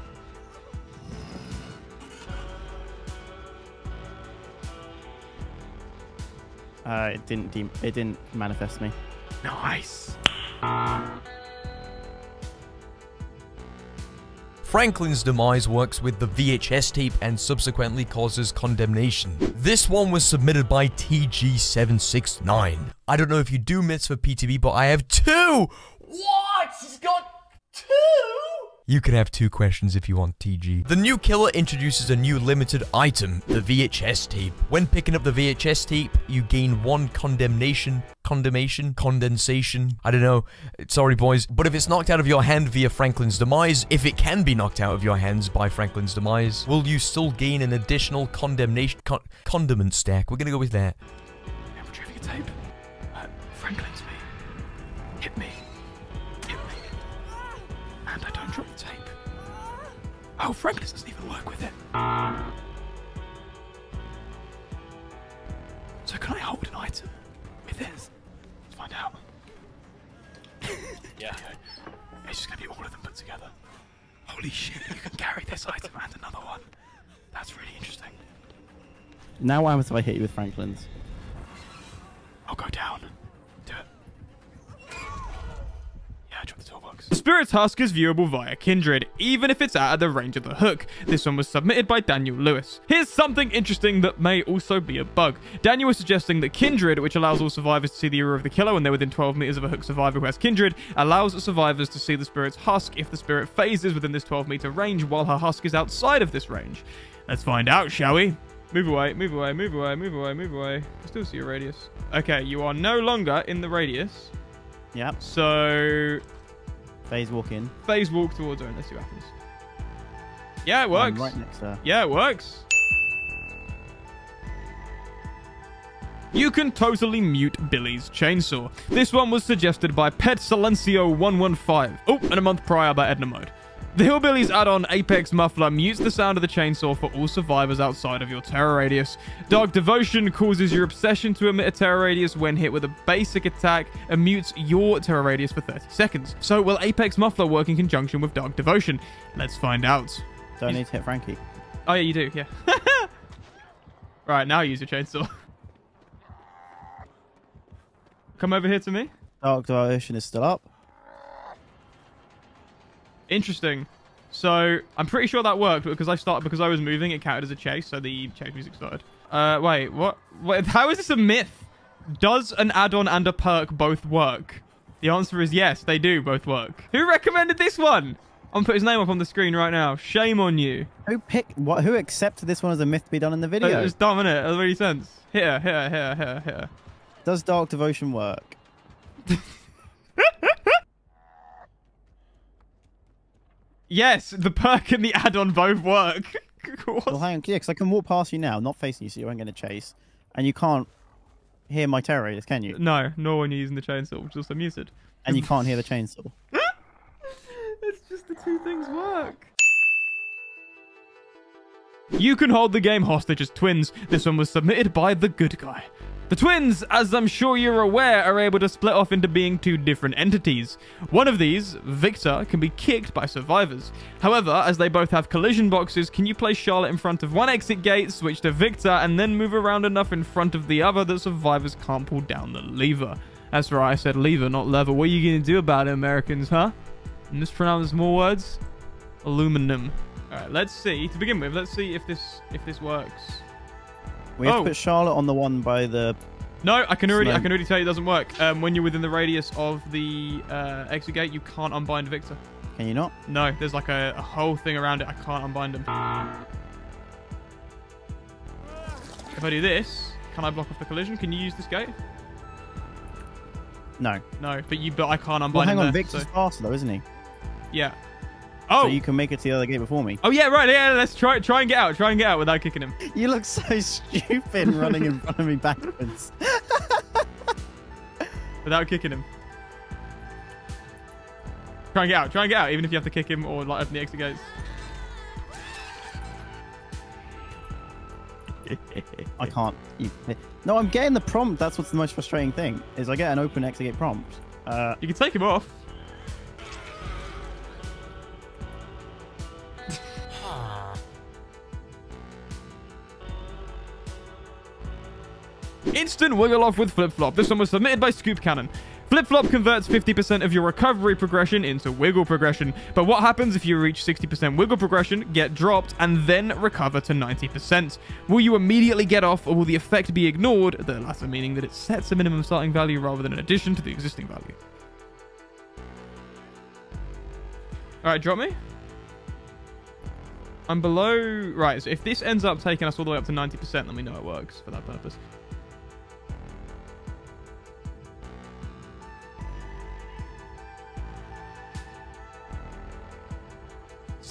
Speaker 7: Uh, it didn't. It didn't manifest me.
Speaker 1: Nice.
Speaker 8: Franklin's demise works with the VHS tape and subsequently causes condemnation. This one was submitted by TG769. I don't know if you do myths for PTB, but I have two! What? He's got two? You can have two questions if you want, TG. The new killer introduces a new limited item, the VHS tape. When picking up the VHS tape, you gain one condemnation, condemnation, condensation. I don't know. Sorry, boys. But if it's knocked out of your hand via Franklin's demise, if it can be knocked out of your hands by Franklin's demise, will you still gain an additional condemnation, con condiment stack? We're gonna go with that.
Speaker 1: I'm retrieving a tape. Oh, Franklin's doesn't even work with it. So can I hold an item with this? Let's find out. yeah. It's just gonna be all of them put together. Holy shit, you can carry this item and another one. That's really interesting.
Speaker 7: Now what happens if I hit you with Franklin's?
Speaker 1: Spirit's Husk is viewable via Kindred, even if it's out of the range of the hook. This one was submitted by Daniel Lewis. Here's something interesting that may also be a bug. Daniel was suggesting that Kindred, which allows all survivors to see the era of the killer when they're within 12 meters of a hook survivor who has Kindred, allows survivors to see the Spirit's Husk if the Spirit phases within this 12 meter range while her Husk is outside of this range. Let's find out, shall we? Move away, move away, move away, move away, move away. I still see your radius. Okay, you are no longer in the radius.
Speaker 7: Yep.
Speaker 1: So,
Speaker 7: Phase walk in.
Speaker 1: phase walk towards her. and Let's see what happens. Yeah, it works.
Speaker 7: I'm right next to her.
Speaker 1: Yeah, it works. You can totally mute Billy's chainsaw. This one was suggested by Pet Silencio 115. Oh, and a month prior by Edna Mode. The Hillbillies add-on Apex Muffler mutes the sound of the chainsaw for all survivors outside of your terror radius. Dark Devotion causes your obsession to emit a terror radius when hit with a basic attack and mutes your terror radius for 30 seconds. So will Apex Muffler work in conjunction with Dark Devotion? Let's find out.
Speaker 7: Do I need to hit Frankie?
Speaker 1: Oh yeah, you do. Yeah. right now, use your chainsaw. Come over here to me.
Speaker 7: Dark Devotion is still up.
Speaker 1: Interesting. So I'm pretty sure that worked because I started because I was moving. It counted as a chase, so the chase music started. Uh, wait, what? Wait, how is this a myth? Does an add-on and a perk both work? The answer is yes, they do both work. Who recommended this one? I'm put his name up on the screen right now. Shame on you.
Speaker 7: Who picked what? Who accepted this one as a myth to be done in the video?
Speaker 1: It's dumb, innit? It doesn't make sense. Here, here, here, here, here.
Speaker 7: Does Dark Devotion work?
Speaker 1: Yes, the perk and the add-on both work.
Speaker 7: Well, hang on, yeah, because I can walk past you now, not facing you, so you won't get a chase, and you can't hear my terror can you?
Speaker 1: No, nor when you're using the chainsaw, which is also muted.
Speaker 7: And you can't hear the chainsaw.
Speaker 1: It's just the two things work. You can hold the game hostage as twins. This one was submitted by the good guy. The twins, as I'm sure you're aware, are able to split off into being two different entities. One of these, Victor, can be kicked by survivors. However, as they both have collision boxes, can you place Charlotte in front of one exit gate, switch to Victor, and then move around enough in front of the other that survivors can't pull down the lever? That's right, I said lever, not lever. What are you going to do about it, Americans, huh? Mispronounce more words? Aluminum. Alright, let's see. To begin with, let's see if this if this works.
Speaker 7: We have
Speaker 1: Oh.
Speaker 7: to put Charlotte on the one by the.
Speaker 1: No, I can already I can already tell you it doesn't work. Um, when you're within the radius of the uh, exit gate, you can't unbind Victor.
Speaker 7: Can you not?
Speaker 1: No, there's like a, a whole thing around it. I can't unbind him. If I do this, can I block off the collision? Can you use this gate?
Speaker 7: No.
Speaker 1: No, but you. But I can't unbind
Speaker 7: Well, hang on.
Speaker 1: there,
Speaker 7: Victor's
Speaker 1: so-
Speaker 7: faster though, isn't he?
Speaker 1: Yeah. Oh.
Speaker 7: So you can make it to the other gate before me.
Speaker 1: Oh yeah, right. Yeah, let's try try and get out. Try and get out without kicking him.
Speaker 7: You look so stupid running in front of me backwards.
Speaker 1: Without kicking him. Try and get out. Try and get out, even if you have to kick him or like open the exit gates.
Speaker 7: I can't. No, I'm getting the prompt. That's what's the most frustrating thing. Is I get an open exit gate prompt. Uh,
Speaker 1: You can take him off. Wiggle off with flip flop. This one was submitted by Scoop Cannon. Flip flop converts 50% of your recovery progression into wiggle progression. But what happens if you reach 60% wiggle progression, get dropped, and then recover to 90%? Will you immediately get off, or will the effect be ignored? The latter meaning that it sets a minimum starting value rather than an addition to the existing value. Alright, drop me. I'm below... Right, so if this ends up taking us all the way up to 90%, then we know it works for that purpose.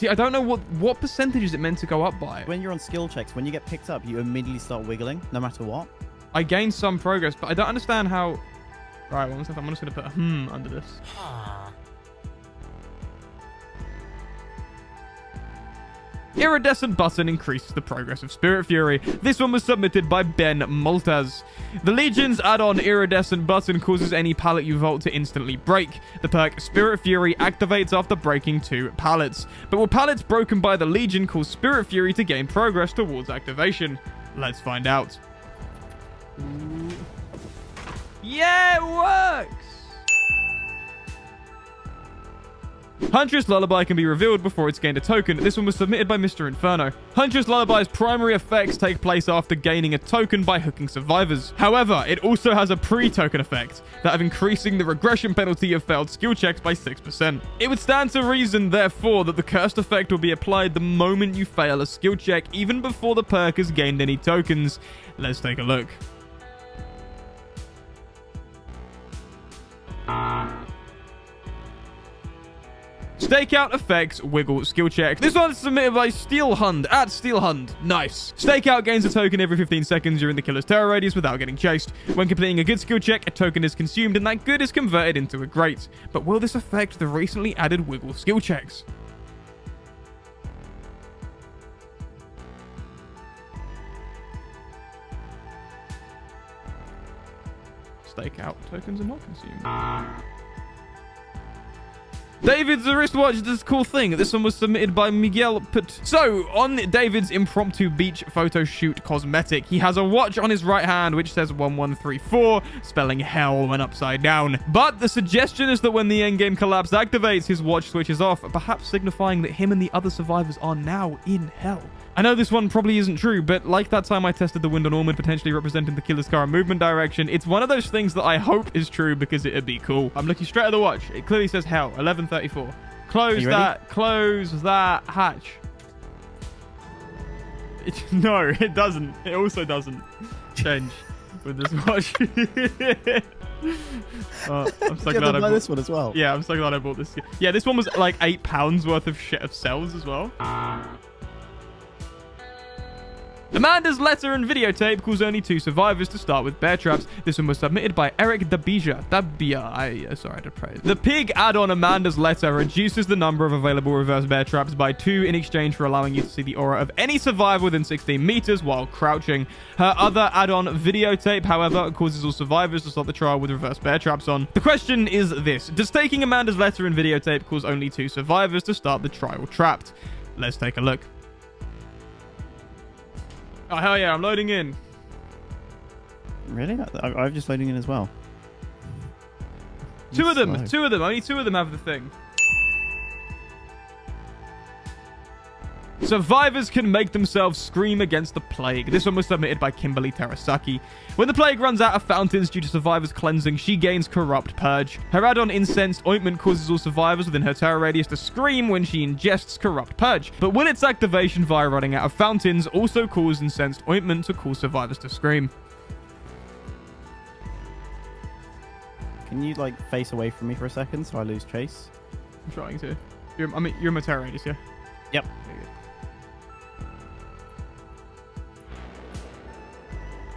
Speaker 1: See, I don't know what what percentage is it meant to go up by.
Speaker 7: when you're on skill checks, when you get picked up, you immediately start wiggling, no matter what.
Speaker 1: I gained some progress, but I don't understand how... Right, one second. I'm just going to put a hmm under this. Iridescent button increases the progress of Spirit Fury. This one was submitted by Ben Maltaz. The Legion's add-on Iridescent button causes any pallet you vault to instantly break. The perk Spirit Fury activates after breaking two pallets. But will pallets broken by the Legion cause Spirit Fury to gain progress towards activation? Let's find out. Yeah, it works! Huntress Lullaby can be revealed before it's gained a token. This one was submitted by Mr. Inferno. Huntress Lullaby's primary effects take place after gaining a token by hooking survivors. However, it also has a pre-token effect, that of increasing the regression penalty of failed skill checks by 6%. It would stand to reason, therefore, that the cursed effect will be applied the moment you fail a skill check, even before the perk has gained any tokens. Let's take a look. Stakeout effects wiggle skill check. This one's submitted by Steelhund at Steelhund. Nice. Stakeout gains a token every 15 seconds during the killer's terror radius without getting chased. When completing a good skill check, a token is consumed and that good is converted into a great. But will this affect the recently added wiggle skill checks? Stakeout tokens are not consumed. David's wristwatch is this cool thing. This one was submitted by Miguel Put. So, on David's impromptu beach photo shoot cosmetic, he has a watch on his right hand which says 1134, spelling hell when upside down. But the suggestion is that when the endgame collapse activates, his watch switches off, perhaps signifying that him and the other survivors are now in hell. I know this one probably isn't true, but like that time I tested the wind on Ormond potentially representing the killer's car movement direction, it's one of those things that I hope is true because it'd be cool. I'm looking straight at the watch. It clearly says hell, 1134. Close
Speaker 7: ready?
Speaker 1: that, close that hatch. It, no, it doesn't. It also doesn't change with this watch. Oh, I'm so
Speaker 7: you
Speaker 1: glad I
Speaker 7: have to buy
Speaker 1: bought
Speaker 7: this one as well.
Speaker 1: yeah, I'm so glad I bought this. Yeah, this one was like eight pounds worth of shit of cells as well. Amanda's letter and videotape calls only two survivors to start with bear traps. This one was submitted by Eric Dabija. Dabia. I uh, sorry, I praise. The pig add-on Amanda's letter reduces the number of available reverse bear traps by two in exchange for allowing you to see the aura of any survivor within 16 meters while crouching. Her other add-on videotape, however, causes all survivors to start the trial with reverse bear traps on. The question is this: Does taking Amanda's letter and videotape cause only two survivors to start the trial trapped? Let's take a look. Oh hell yeah, I'm loading in.
Speaker 7: Really? I, I'm just loading in as well.
Speaker 1: Two of them,
Speaker 7: Slow.
Speaker 1: two of them, only two of them have the thing. Survivors can make themselves scream against the plague. This one was submitted by Kimberly Terasaki. When the plague runs out of fountains due to survivors cleansing, she gains Corrupt Purge. Her add-on Incensed Ointment causes all survivors within her terror radius to scream when she ingests Corrupt Purge. But will its activation via running out of fountains also cause Incensed Ointment to cause survivors to scream?
Speaker 7: Can you like face away from me for a second so I lose chase?
Speaker 1: I'm trying to. You're, I mean, you're in my terror radius, yeah?
Speaker 7: Yep.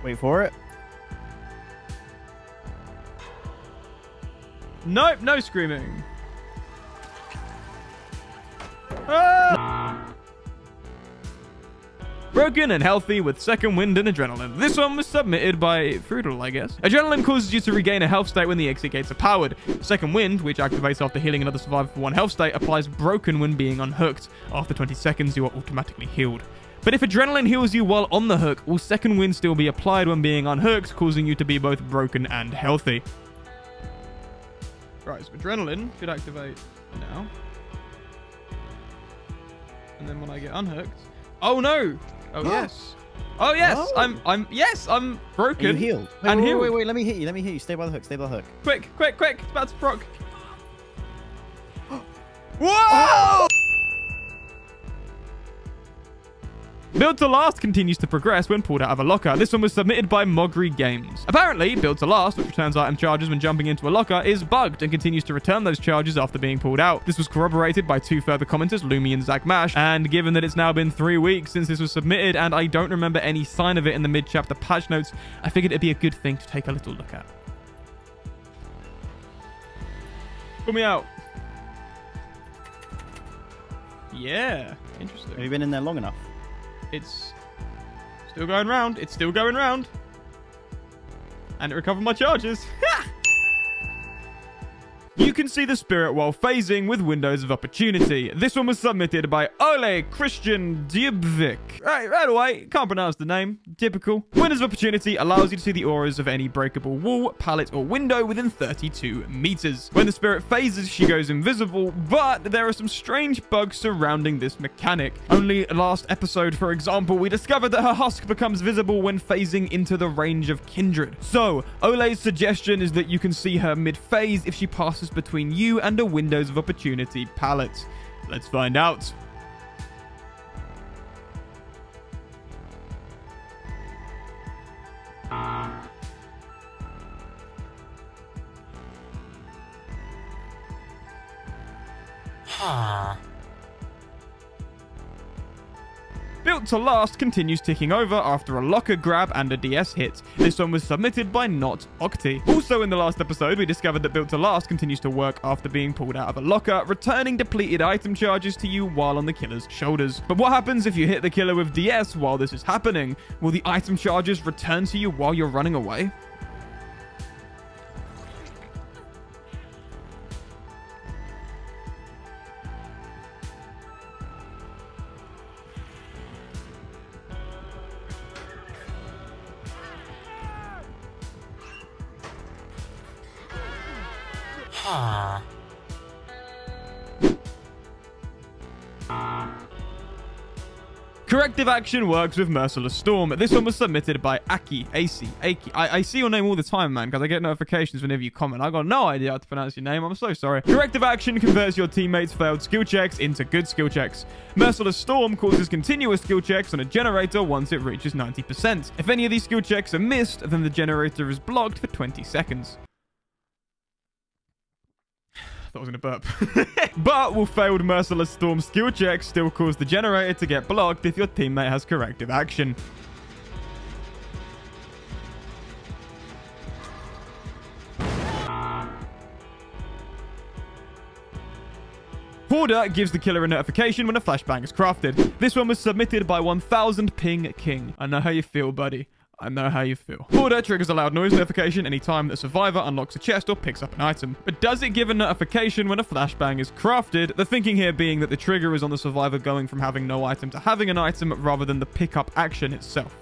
Speaker 7: Wait for it.
Speaker 1: Nope, no screaming. Ah! Broken and healthy with second wind and adrenaline. This one was submitted by Frutal, I guess. Adrenaline causes you to regain a health state when the exit gates are powered. Second wind, which activates after healing another survivor for one health state, applies broken when being unhooked. After 20 seconds, you are automatically healed. But if adrenaline heals you while on the hook, will second wind still be applied when being unhooked, causing you to be both broken and healthy? Right, so adrenaline should activate now. And then when I get unhooked. Oh no! Oh yes. Oh yes!
Speaker 7: Oh.
Speaker 1: I'm I'm yes, I'm
Speaker 7: Are
Speaker 1: broken.
Speaker 7: you healed? Wait,
Speaker 1: And
Speaker 7: wait,
Speaker 1: healed.
Speaker 7: wait, wait, let me hit you. Let me hit you. Stay by the hook. Stay by the hook.
Speaker 1: Quick, quick, quick! It's about to proc. Whoa! Oh! Built to Last continues to progress when pulled out of a locker. This one was submitted by Mogri Games. Apparently, Built to Last, which returns item charges when jumping into a locker, is bugged and continues to return those charges after being pulled out. This was corroborated by two further commenters, Lumi and Zach Mash, and given that it's now been three weeks since this was submitted and I don't remember any sign of it in the mid-chapter patch notes, I figured it'd be a good thing to take a little look at. Pull me out. Yeah, interesting.
Speaker 7: Have you been in there long enough?
Speaker 1: It's still going round. It's still going round. And it recovered my charges. You can see the spirit while phasing with windows of opportunity. This one was submitted by Ole Christian Diebvik. Right, right away, can't pronounce the name. Typical. Windows of opportunity allows you to see the auras of any breakable wall, pallet, or window within 32 meters. When the spirit phases, she goes invisible, but there are some strange bugs surrounding this mechanic. Only last episode, for example, we discovered that her husk becomes visible when phasing into the range of Kindred. So, Ole's suggestion is that you can see her mid-phase if she passes between you and a Windows of Opportunity pallet. Let's find out.
Speaker 4: Huh.
Speaker 1: Built to Last continues ticking over after a locker grab and a DS hit. This one was submitted by Not Octi. Also in the last episode, we discovered that Built to Last continues to work after being pulled out of a locker, returning depleted item charges to you while on the killer's shoulders. But what happens if you hit the killer with DS while this is happening? Will the item charges return to you while you're running away? Corrective action works with Merciless Storm. This one was submitted by Aki, AC, Aki. I, I see your name all the time, man, because I get notifications whenever you comment. I got no idea how to pronounce your name. I'm so sorry. Corrective action converts your teammates' failed skill checks into good skill checks. Merciless Storm causes continuous skill checks on a generator once it reaches 90%. If any of these skill checks are missed, then the generator is blocked for 20 seconds. Thought I was going to burp. but will failed Merciless Storm skill checks still cause the generator to get blocked if your teammate has corrective action? Hoarder gives the killer a notification when a flashbang is crafted. This one was submitted by 1000 Ping King. I know how you feel, buddy. I know how you feel. Hoarder triggers a loud noise notification anytime that a survivor unlocks a chest or picks up an item. But does it give a notification when a flashbang is crafted? The thinking here being that the trigger is on the survivor going from having no item to having an item rather than the pickup action itself.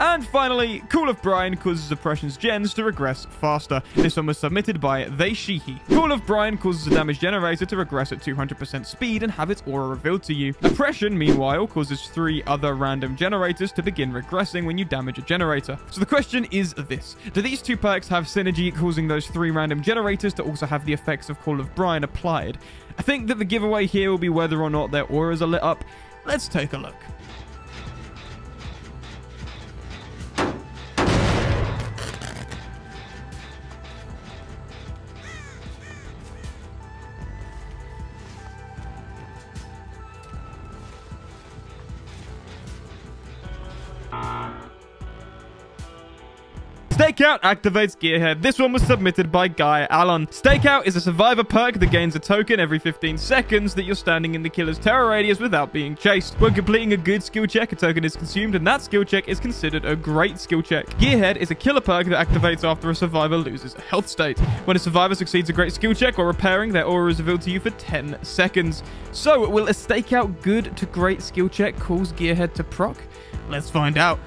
Speaker 1: And finally, Call of Brine causes Oppression's gens to regress faster. This one was submitted by They Shihi. Call of Brine causes a damage generator to regress at 200% speed and have its aura revealed to you. Oppression, meanwhile, causes three other random generators to begin regressing when you damage a generator. So the question is this. Do these two perks have synergy causing those three random generators to also have the effects of Call of Brine applied? I think that the giveaway here will be whether or not their auras are lit up. Let's take a look. Stakeout activates Gearhead. This one was submitted by Guy Allen. Stakeout is a survivor perk that gains a token every 15 seconds that you're standing in the killer's terror radius without being chased. When completing a good skill check, a token is consumed, and that skill check is considered a great skill check. Gearhead is a killer perk that activates after a survivor loses a health state. When a survivor succeeds a great skill check or repairing, their aura is revealed to you for 10 seconds. So, will a Stakeout good to great skill check cause Gearhead to proc? Let's find out.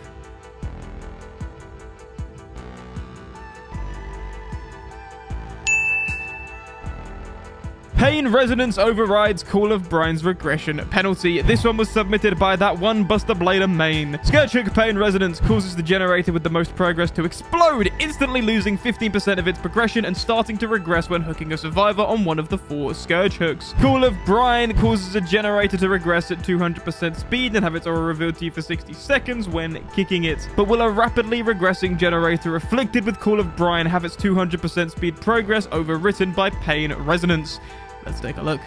Speaker 1: Pain Resonance overrides Call of Brine's regression penalty. This one was submitted by that one Buster Blader main. Scourgehook Pain Resonance causes the generator with the most progress to explode, instantly losing 15% of its progression and starting to regress when hooking a survivor on one of the four Scourge hooks. Call of Brine causes a generator to regress at 200% speed and have its aura revealed to you for 60 seconds when kicking it. But will a rapidly regressing generator afflicted with Call of Brine have its 200% speed progress overwritten by Pain Resonance? Let's take a look.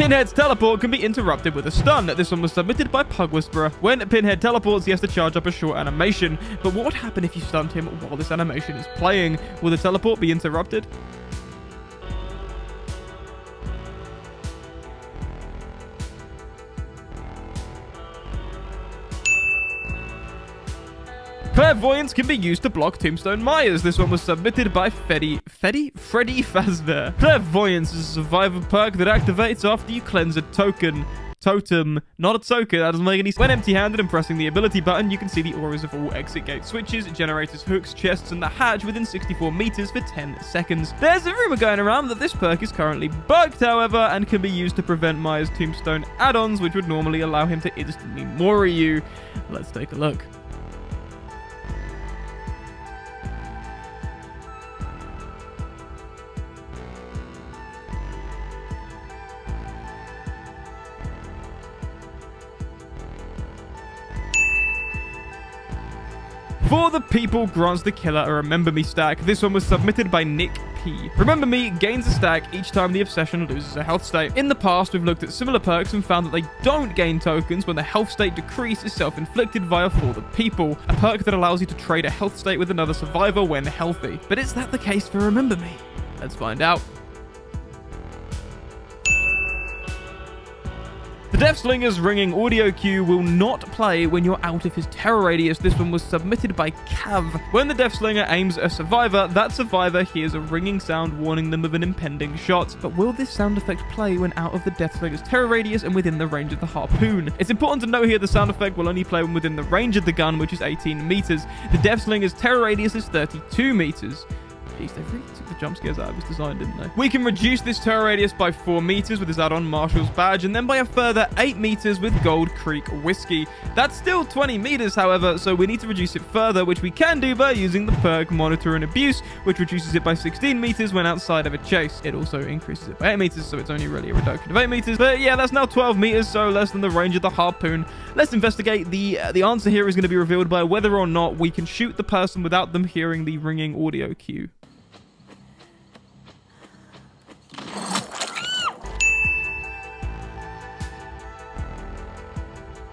Speaker 1: Pinhead's teleport can be interrupted with a stun. This one was submitted by Pug Whisperer. When Pinhead teleports, he has to charge up a short animation. But what would happen if you stunned him while this animation is playing? Will the teleport be interrupted? Clairvoyance can be used to block Tombstone Myers. This one was submitted by Freddy, Freddy? Freddy Fazbear. Clairvoyance is a survivor perk that activates after you cleanse a token. Totem, not a token, that doesn't make any sense. When empty-handed and pressing the ability button, you can see the auras of all exit gate switches, generators, hooks, chests, and the hatch within 64 meters for 10 seconds. There's a rumor going around that this perk is currently bugged, however, and can be used to prevent Myers' Tombstone add-ons, which would normally allow him to instantly Mori you. Let's take a look. For the People grants the killer a Remember Me stack. This one was submitted by Nick P. Remember Me gains a stack each time the Obsession loses a health state. In the past, we've looked at similar perks and found that they don't gain tokens when the health state decrease is self-inflicted via For the People, a perk that allows you to trade a health state with another survivor when healthy. But is that the case for Remember Me? Let's find out. Deathslinger's ringing audio cue will not play when you're out of his terror radius. This one was submitted by Cav. When the Deathslinger aims a survivor, that survivor hears a ringing sound warning them of an impending shot. But will this sound effect play when out of the Deathslinger's terror radius and within the range of the harpoon? It's important to note here the sound effect will only play when within the range of the gun, which is 18 meters. The Deathslinger's terror radius is 32 meters. They really took the jump scares out of his design, didn't they? We can reduce this terror radius by 4 meters with his add-on Marshal's badge, and then by a further 8 meters with Gold Creek Whiskey. That's still 20 meters, however, so we need to reduce it further, which we can do by using the perk Monitor and Abuse, which reduces it by 16 meters when outside of a chase. It also increases it by 8 meters, so it's only really a reduction of 8 meters. But yeah, that's now 12 meters, so less than the range of the harpoon. Let's investigate. The, uh, the answer here is going to be revealed by whether or not we can shoot the person without them hearing the ringing audio cue.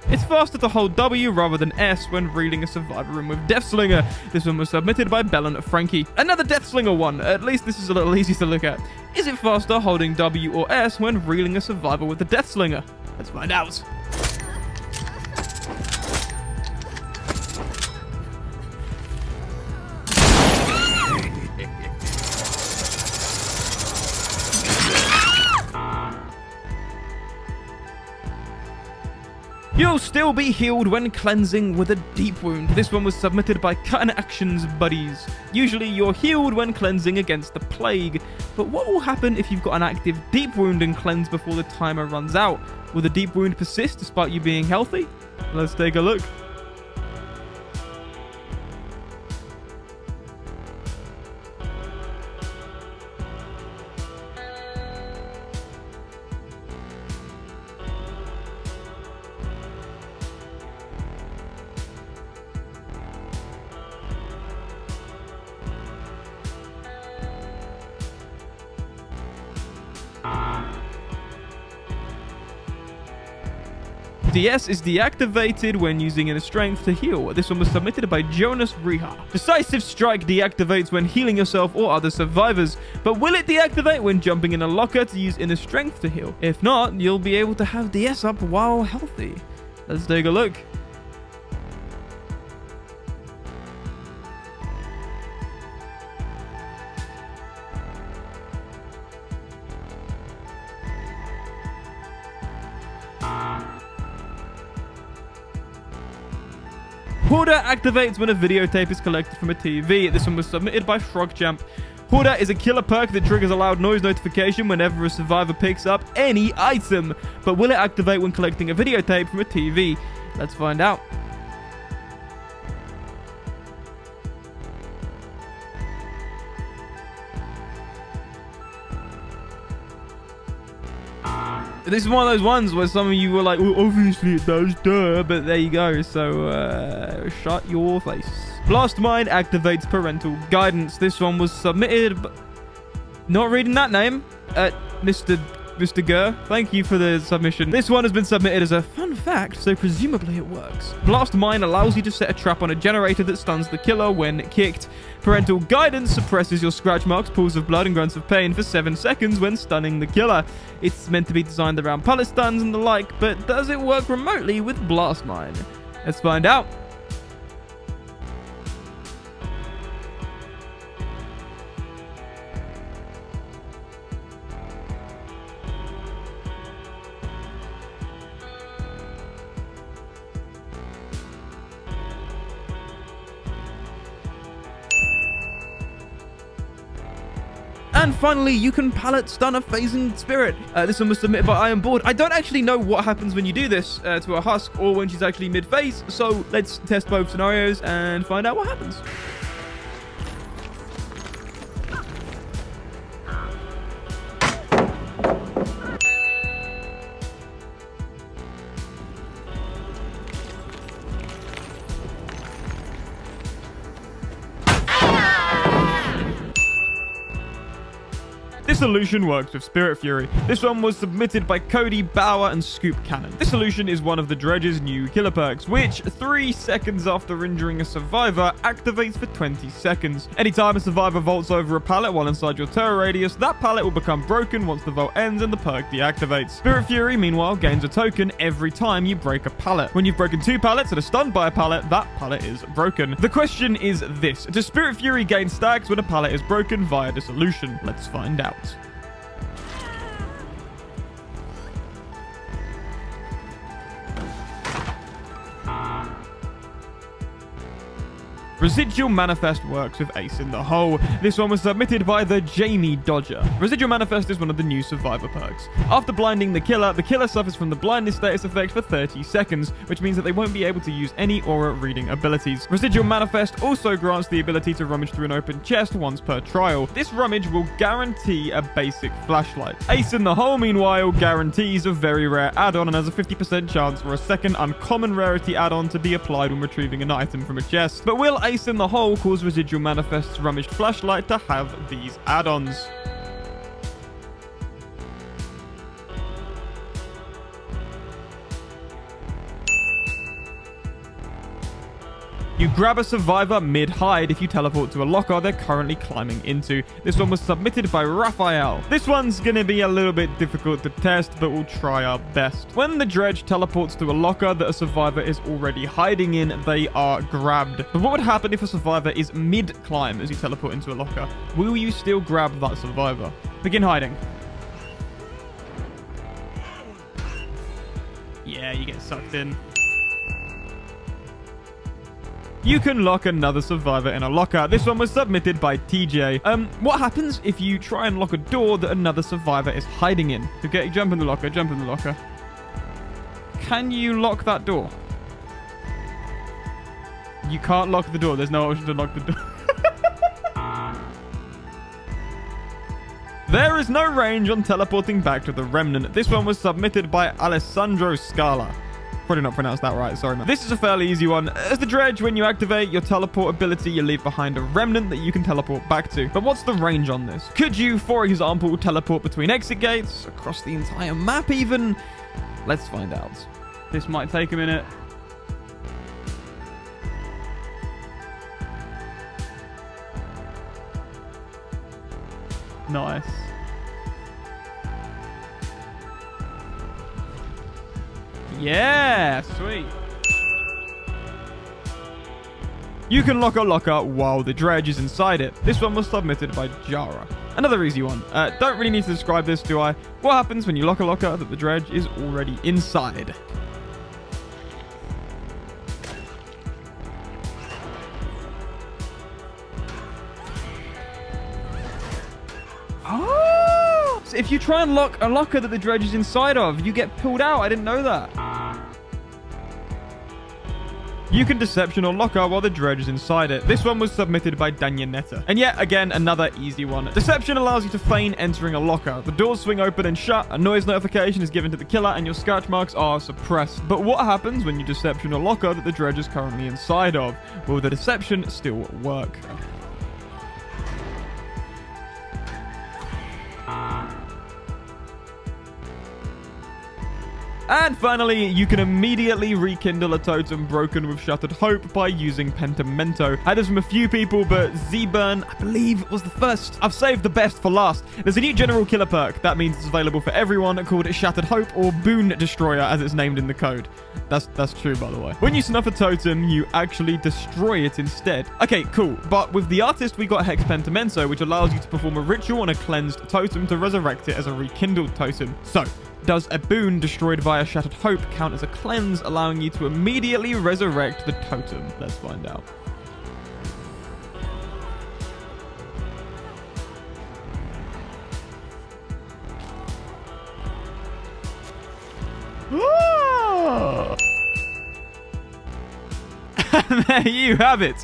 Speaker 1: It's faster to hold W rather than S when reeling a survivor room with Deathslinger. This one was submitted by Bellin Frankie. Another Deathslinger one. At least this is a little easy to look at. Is it faster holding W or S when reeling a survivor with the Deathslinger? Let's find out. You'll still be healed when cleansing with a deep wound. This one was submitted by Cutting Actions Buddies. Usually you're healed when cleansing against the plague, but what will happen if you've got an active deep wound and cleanse before the timer runs out? Will the deep wound persist despite you being healthy? Let's take a look. DS is deactivated when using inner strength to heal. This one was submitted by Jonas Riha. Decisive Strike deactivates when healing yourself or other survivors, but will it deactivate when jumping in a locker to use inner strength to heal? If not, you'll be able to have DS up while healthy. Let's take a look. Activates when a videotape is collected from a TV. This one was submitted by FrogJamp. Hoarder is a killer perk that triggers a loud noise notification whenever a survivor picks up any item. But will it activate when collecting a videotape from a TV? Let's find out. This is one of those ones where some of you were like, well, obviously it does, duh. But there you go. So, uh, shut your face. Blast Mine activates parental guidance. This one was submitted. But not reading that name. Uh, Mr. Mr. Gurr, thank you for the submission. This one has been submitted as a fun fact, so presumably it works. Blast Mine allows you to set a trap on a generator that stuns the killer when kicked. Parental Guidance suppresses your scratch marks, pools of blood, and grunts of pain for 7 seconds when stunning the killer. It's meant to be designed around pallet stuns and the like, but does it work remotely with Blast Mine? Let's find out. And finally, you can pallet stun a phasing spirit. Uh, this one was submitted by Iron Board. I don't actually know what happens when you do this uh, to a husk or when she's actually mid-phase. So let's test both scenarios and find out what happens. Dissolution works with Spirit Fury. This one was submitted by Cody Bauer and Scoop Cannon. Dissolution is one of the Dredge's new killer perks, which, 3 seconds after injuring a survivor, activates for 20 seconds. Anytime a survivor vaults over a pallet while inside your terror radius, that pallet will become broken once the vault ends and the perk deactivates. Spirit Fury, meanwhile, gains a token every time you break a pallet. When you've broken two pallets and are stunned by a pallet, that pallet is broken. The question is this. Does Spirit Fury gain stacks when a pallet is broken via dissolution? Let's find out out. Residual Manifest works with Ace in the Hole. This one was submitted by the Jamie Dodger. Residual Manifest is one of the new Survivor perks. After blinding the killer, the killer suffers from the blindness status effect for 30 seconds, which means that they won't be able to use any aura reading abilities. Residual Manifest also grants the ability to rummage through an open chest once per trial. This rummage will guarantee a basic flashlight. Ace in the Hole, meanwhile, guarantees a very rare add-on and has a 50% chance for a second uncommon rarity add-on to be applied when retrieving an item from a chest. But will Ace in the Hole cause Residual Manifest's rummaged flashlight to have these add-ons? You grab a survivor mid-hide if you teleport to a locker they're currently climbing into. This one was submitted by Raphael. This one's gonna be a little bit difficult to test, but we'll try our best. When the dredge teleports to a locker that a survivor is already hiding in, they are grabbed. But what would happen if a survivor is mid-climb as you teleport into a locker? Will you still grab that survivor? Begin hiding. Yeah, you get sucked in. You can lock another survivor in a locker. This one was submitted by TJ. Um, what happens if you try and lock a door that another survivor is hiding in? Okay, jump in the locker, jump in the locker. Can you lock that door? You can't lock the door. There's no option to lock the door. There is no range on teleporting back to the Remnant. This one was submitted by Alessandro Scala. Probably not pronounced that right, sorry man. This is a fairly easy one. As the Dredge, when you activate your teleport ability, you leave behind a Remnant that you can teleport back to. But what's the range on this? Could you, for example, teleport between exit gates, across the entire map even? Let's find out. This might take a minute. Nice. Yeah, sweet. You can lock a locker while the dredge is inside it. This one was submitted by Jara. Another easy one. Uh, don't really need to describe this, do I? What happens when you lock a locker that the dredge is already inside? Oh! If you try and lock a locker that the dredge is inside of, you get pulled out. I didn't know that. You can deception or locker while the dredge is inside it. This one was submitted by Danyanetta. And yet again, another easy one. Deception allows you to feign entering a locker. The doors swing open and shut, a noise notification is given to the killer, and your scratch marks are suppressed. But what happens when you deception a locker that the dredge is currently inside of? Will the deception still work? And finally, you can immediately rekindle a totem broken with Shattered Hope by using Pentimento. I had this from a few people, but Z-Burn, I believe, was the first. I've saved the best for last. There's a new general killer perk. That means it's available for everyone called Shattered Hope or Boon Destroyer as it's named in the code. That's that's true, by the way. When you snuff a totem, you actually destroy it instead. Okay, cool. But with the artist, we got Hex Pentimento, which allows you to perform a ritual on a cleansed totem to resurrect it as a rekindled totem. So, does a boon destroyed via Shattered Hope count as a cleanse, allowing you to immediately resurrect the totem? Let's find out. there you have it.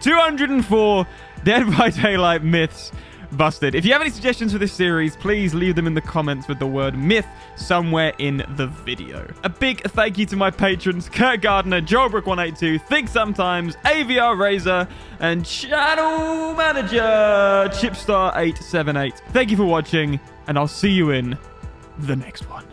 Speaker 1: 204 Dead by Daylight myths busted. If you have any suggestions for this series, please leave them in the comments with the word myth somewhere in the video. A big thank you to my patrons, Kurt Gardner, Joelbrook182, Think Sometimes, AVR Razor, and Channel Manager, Chipstar878. Thank you for watching, and I'll see you in the next one.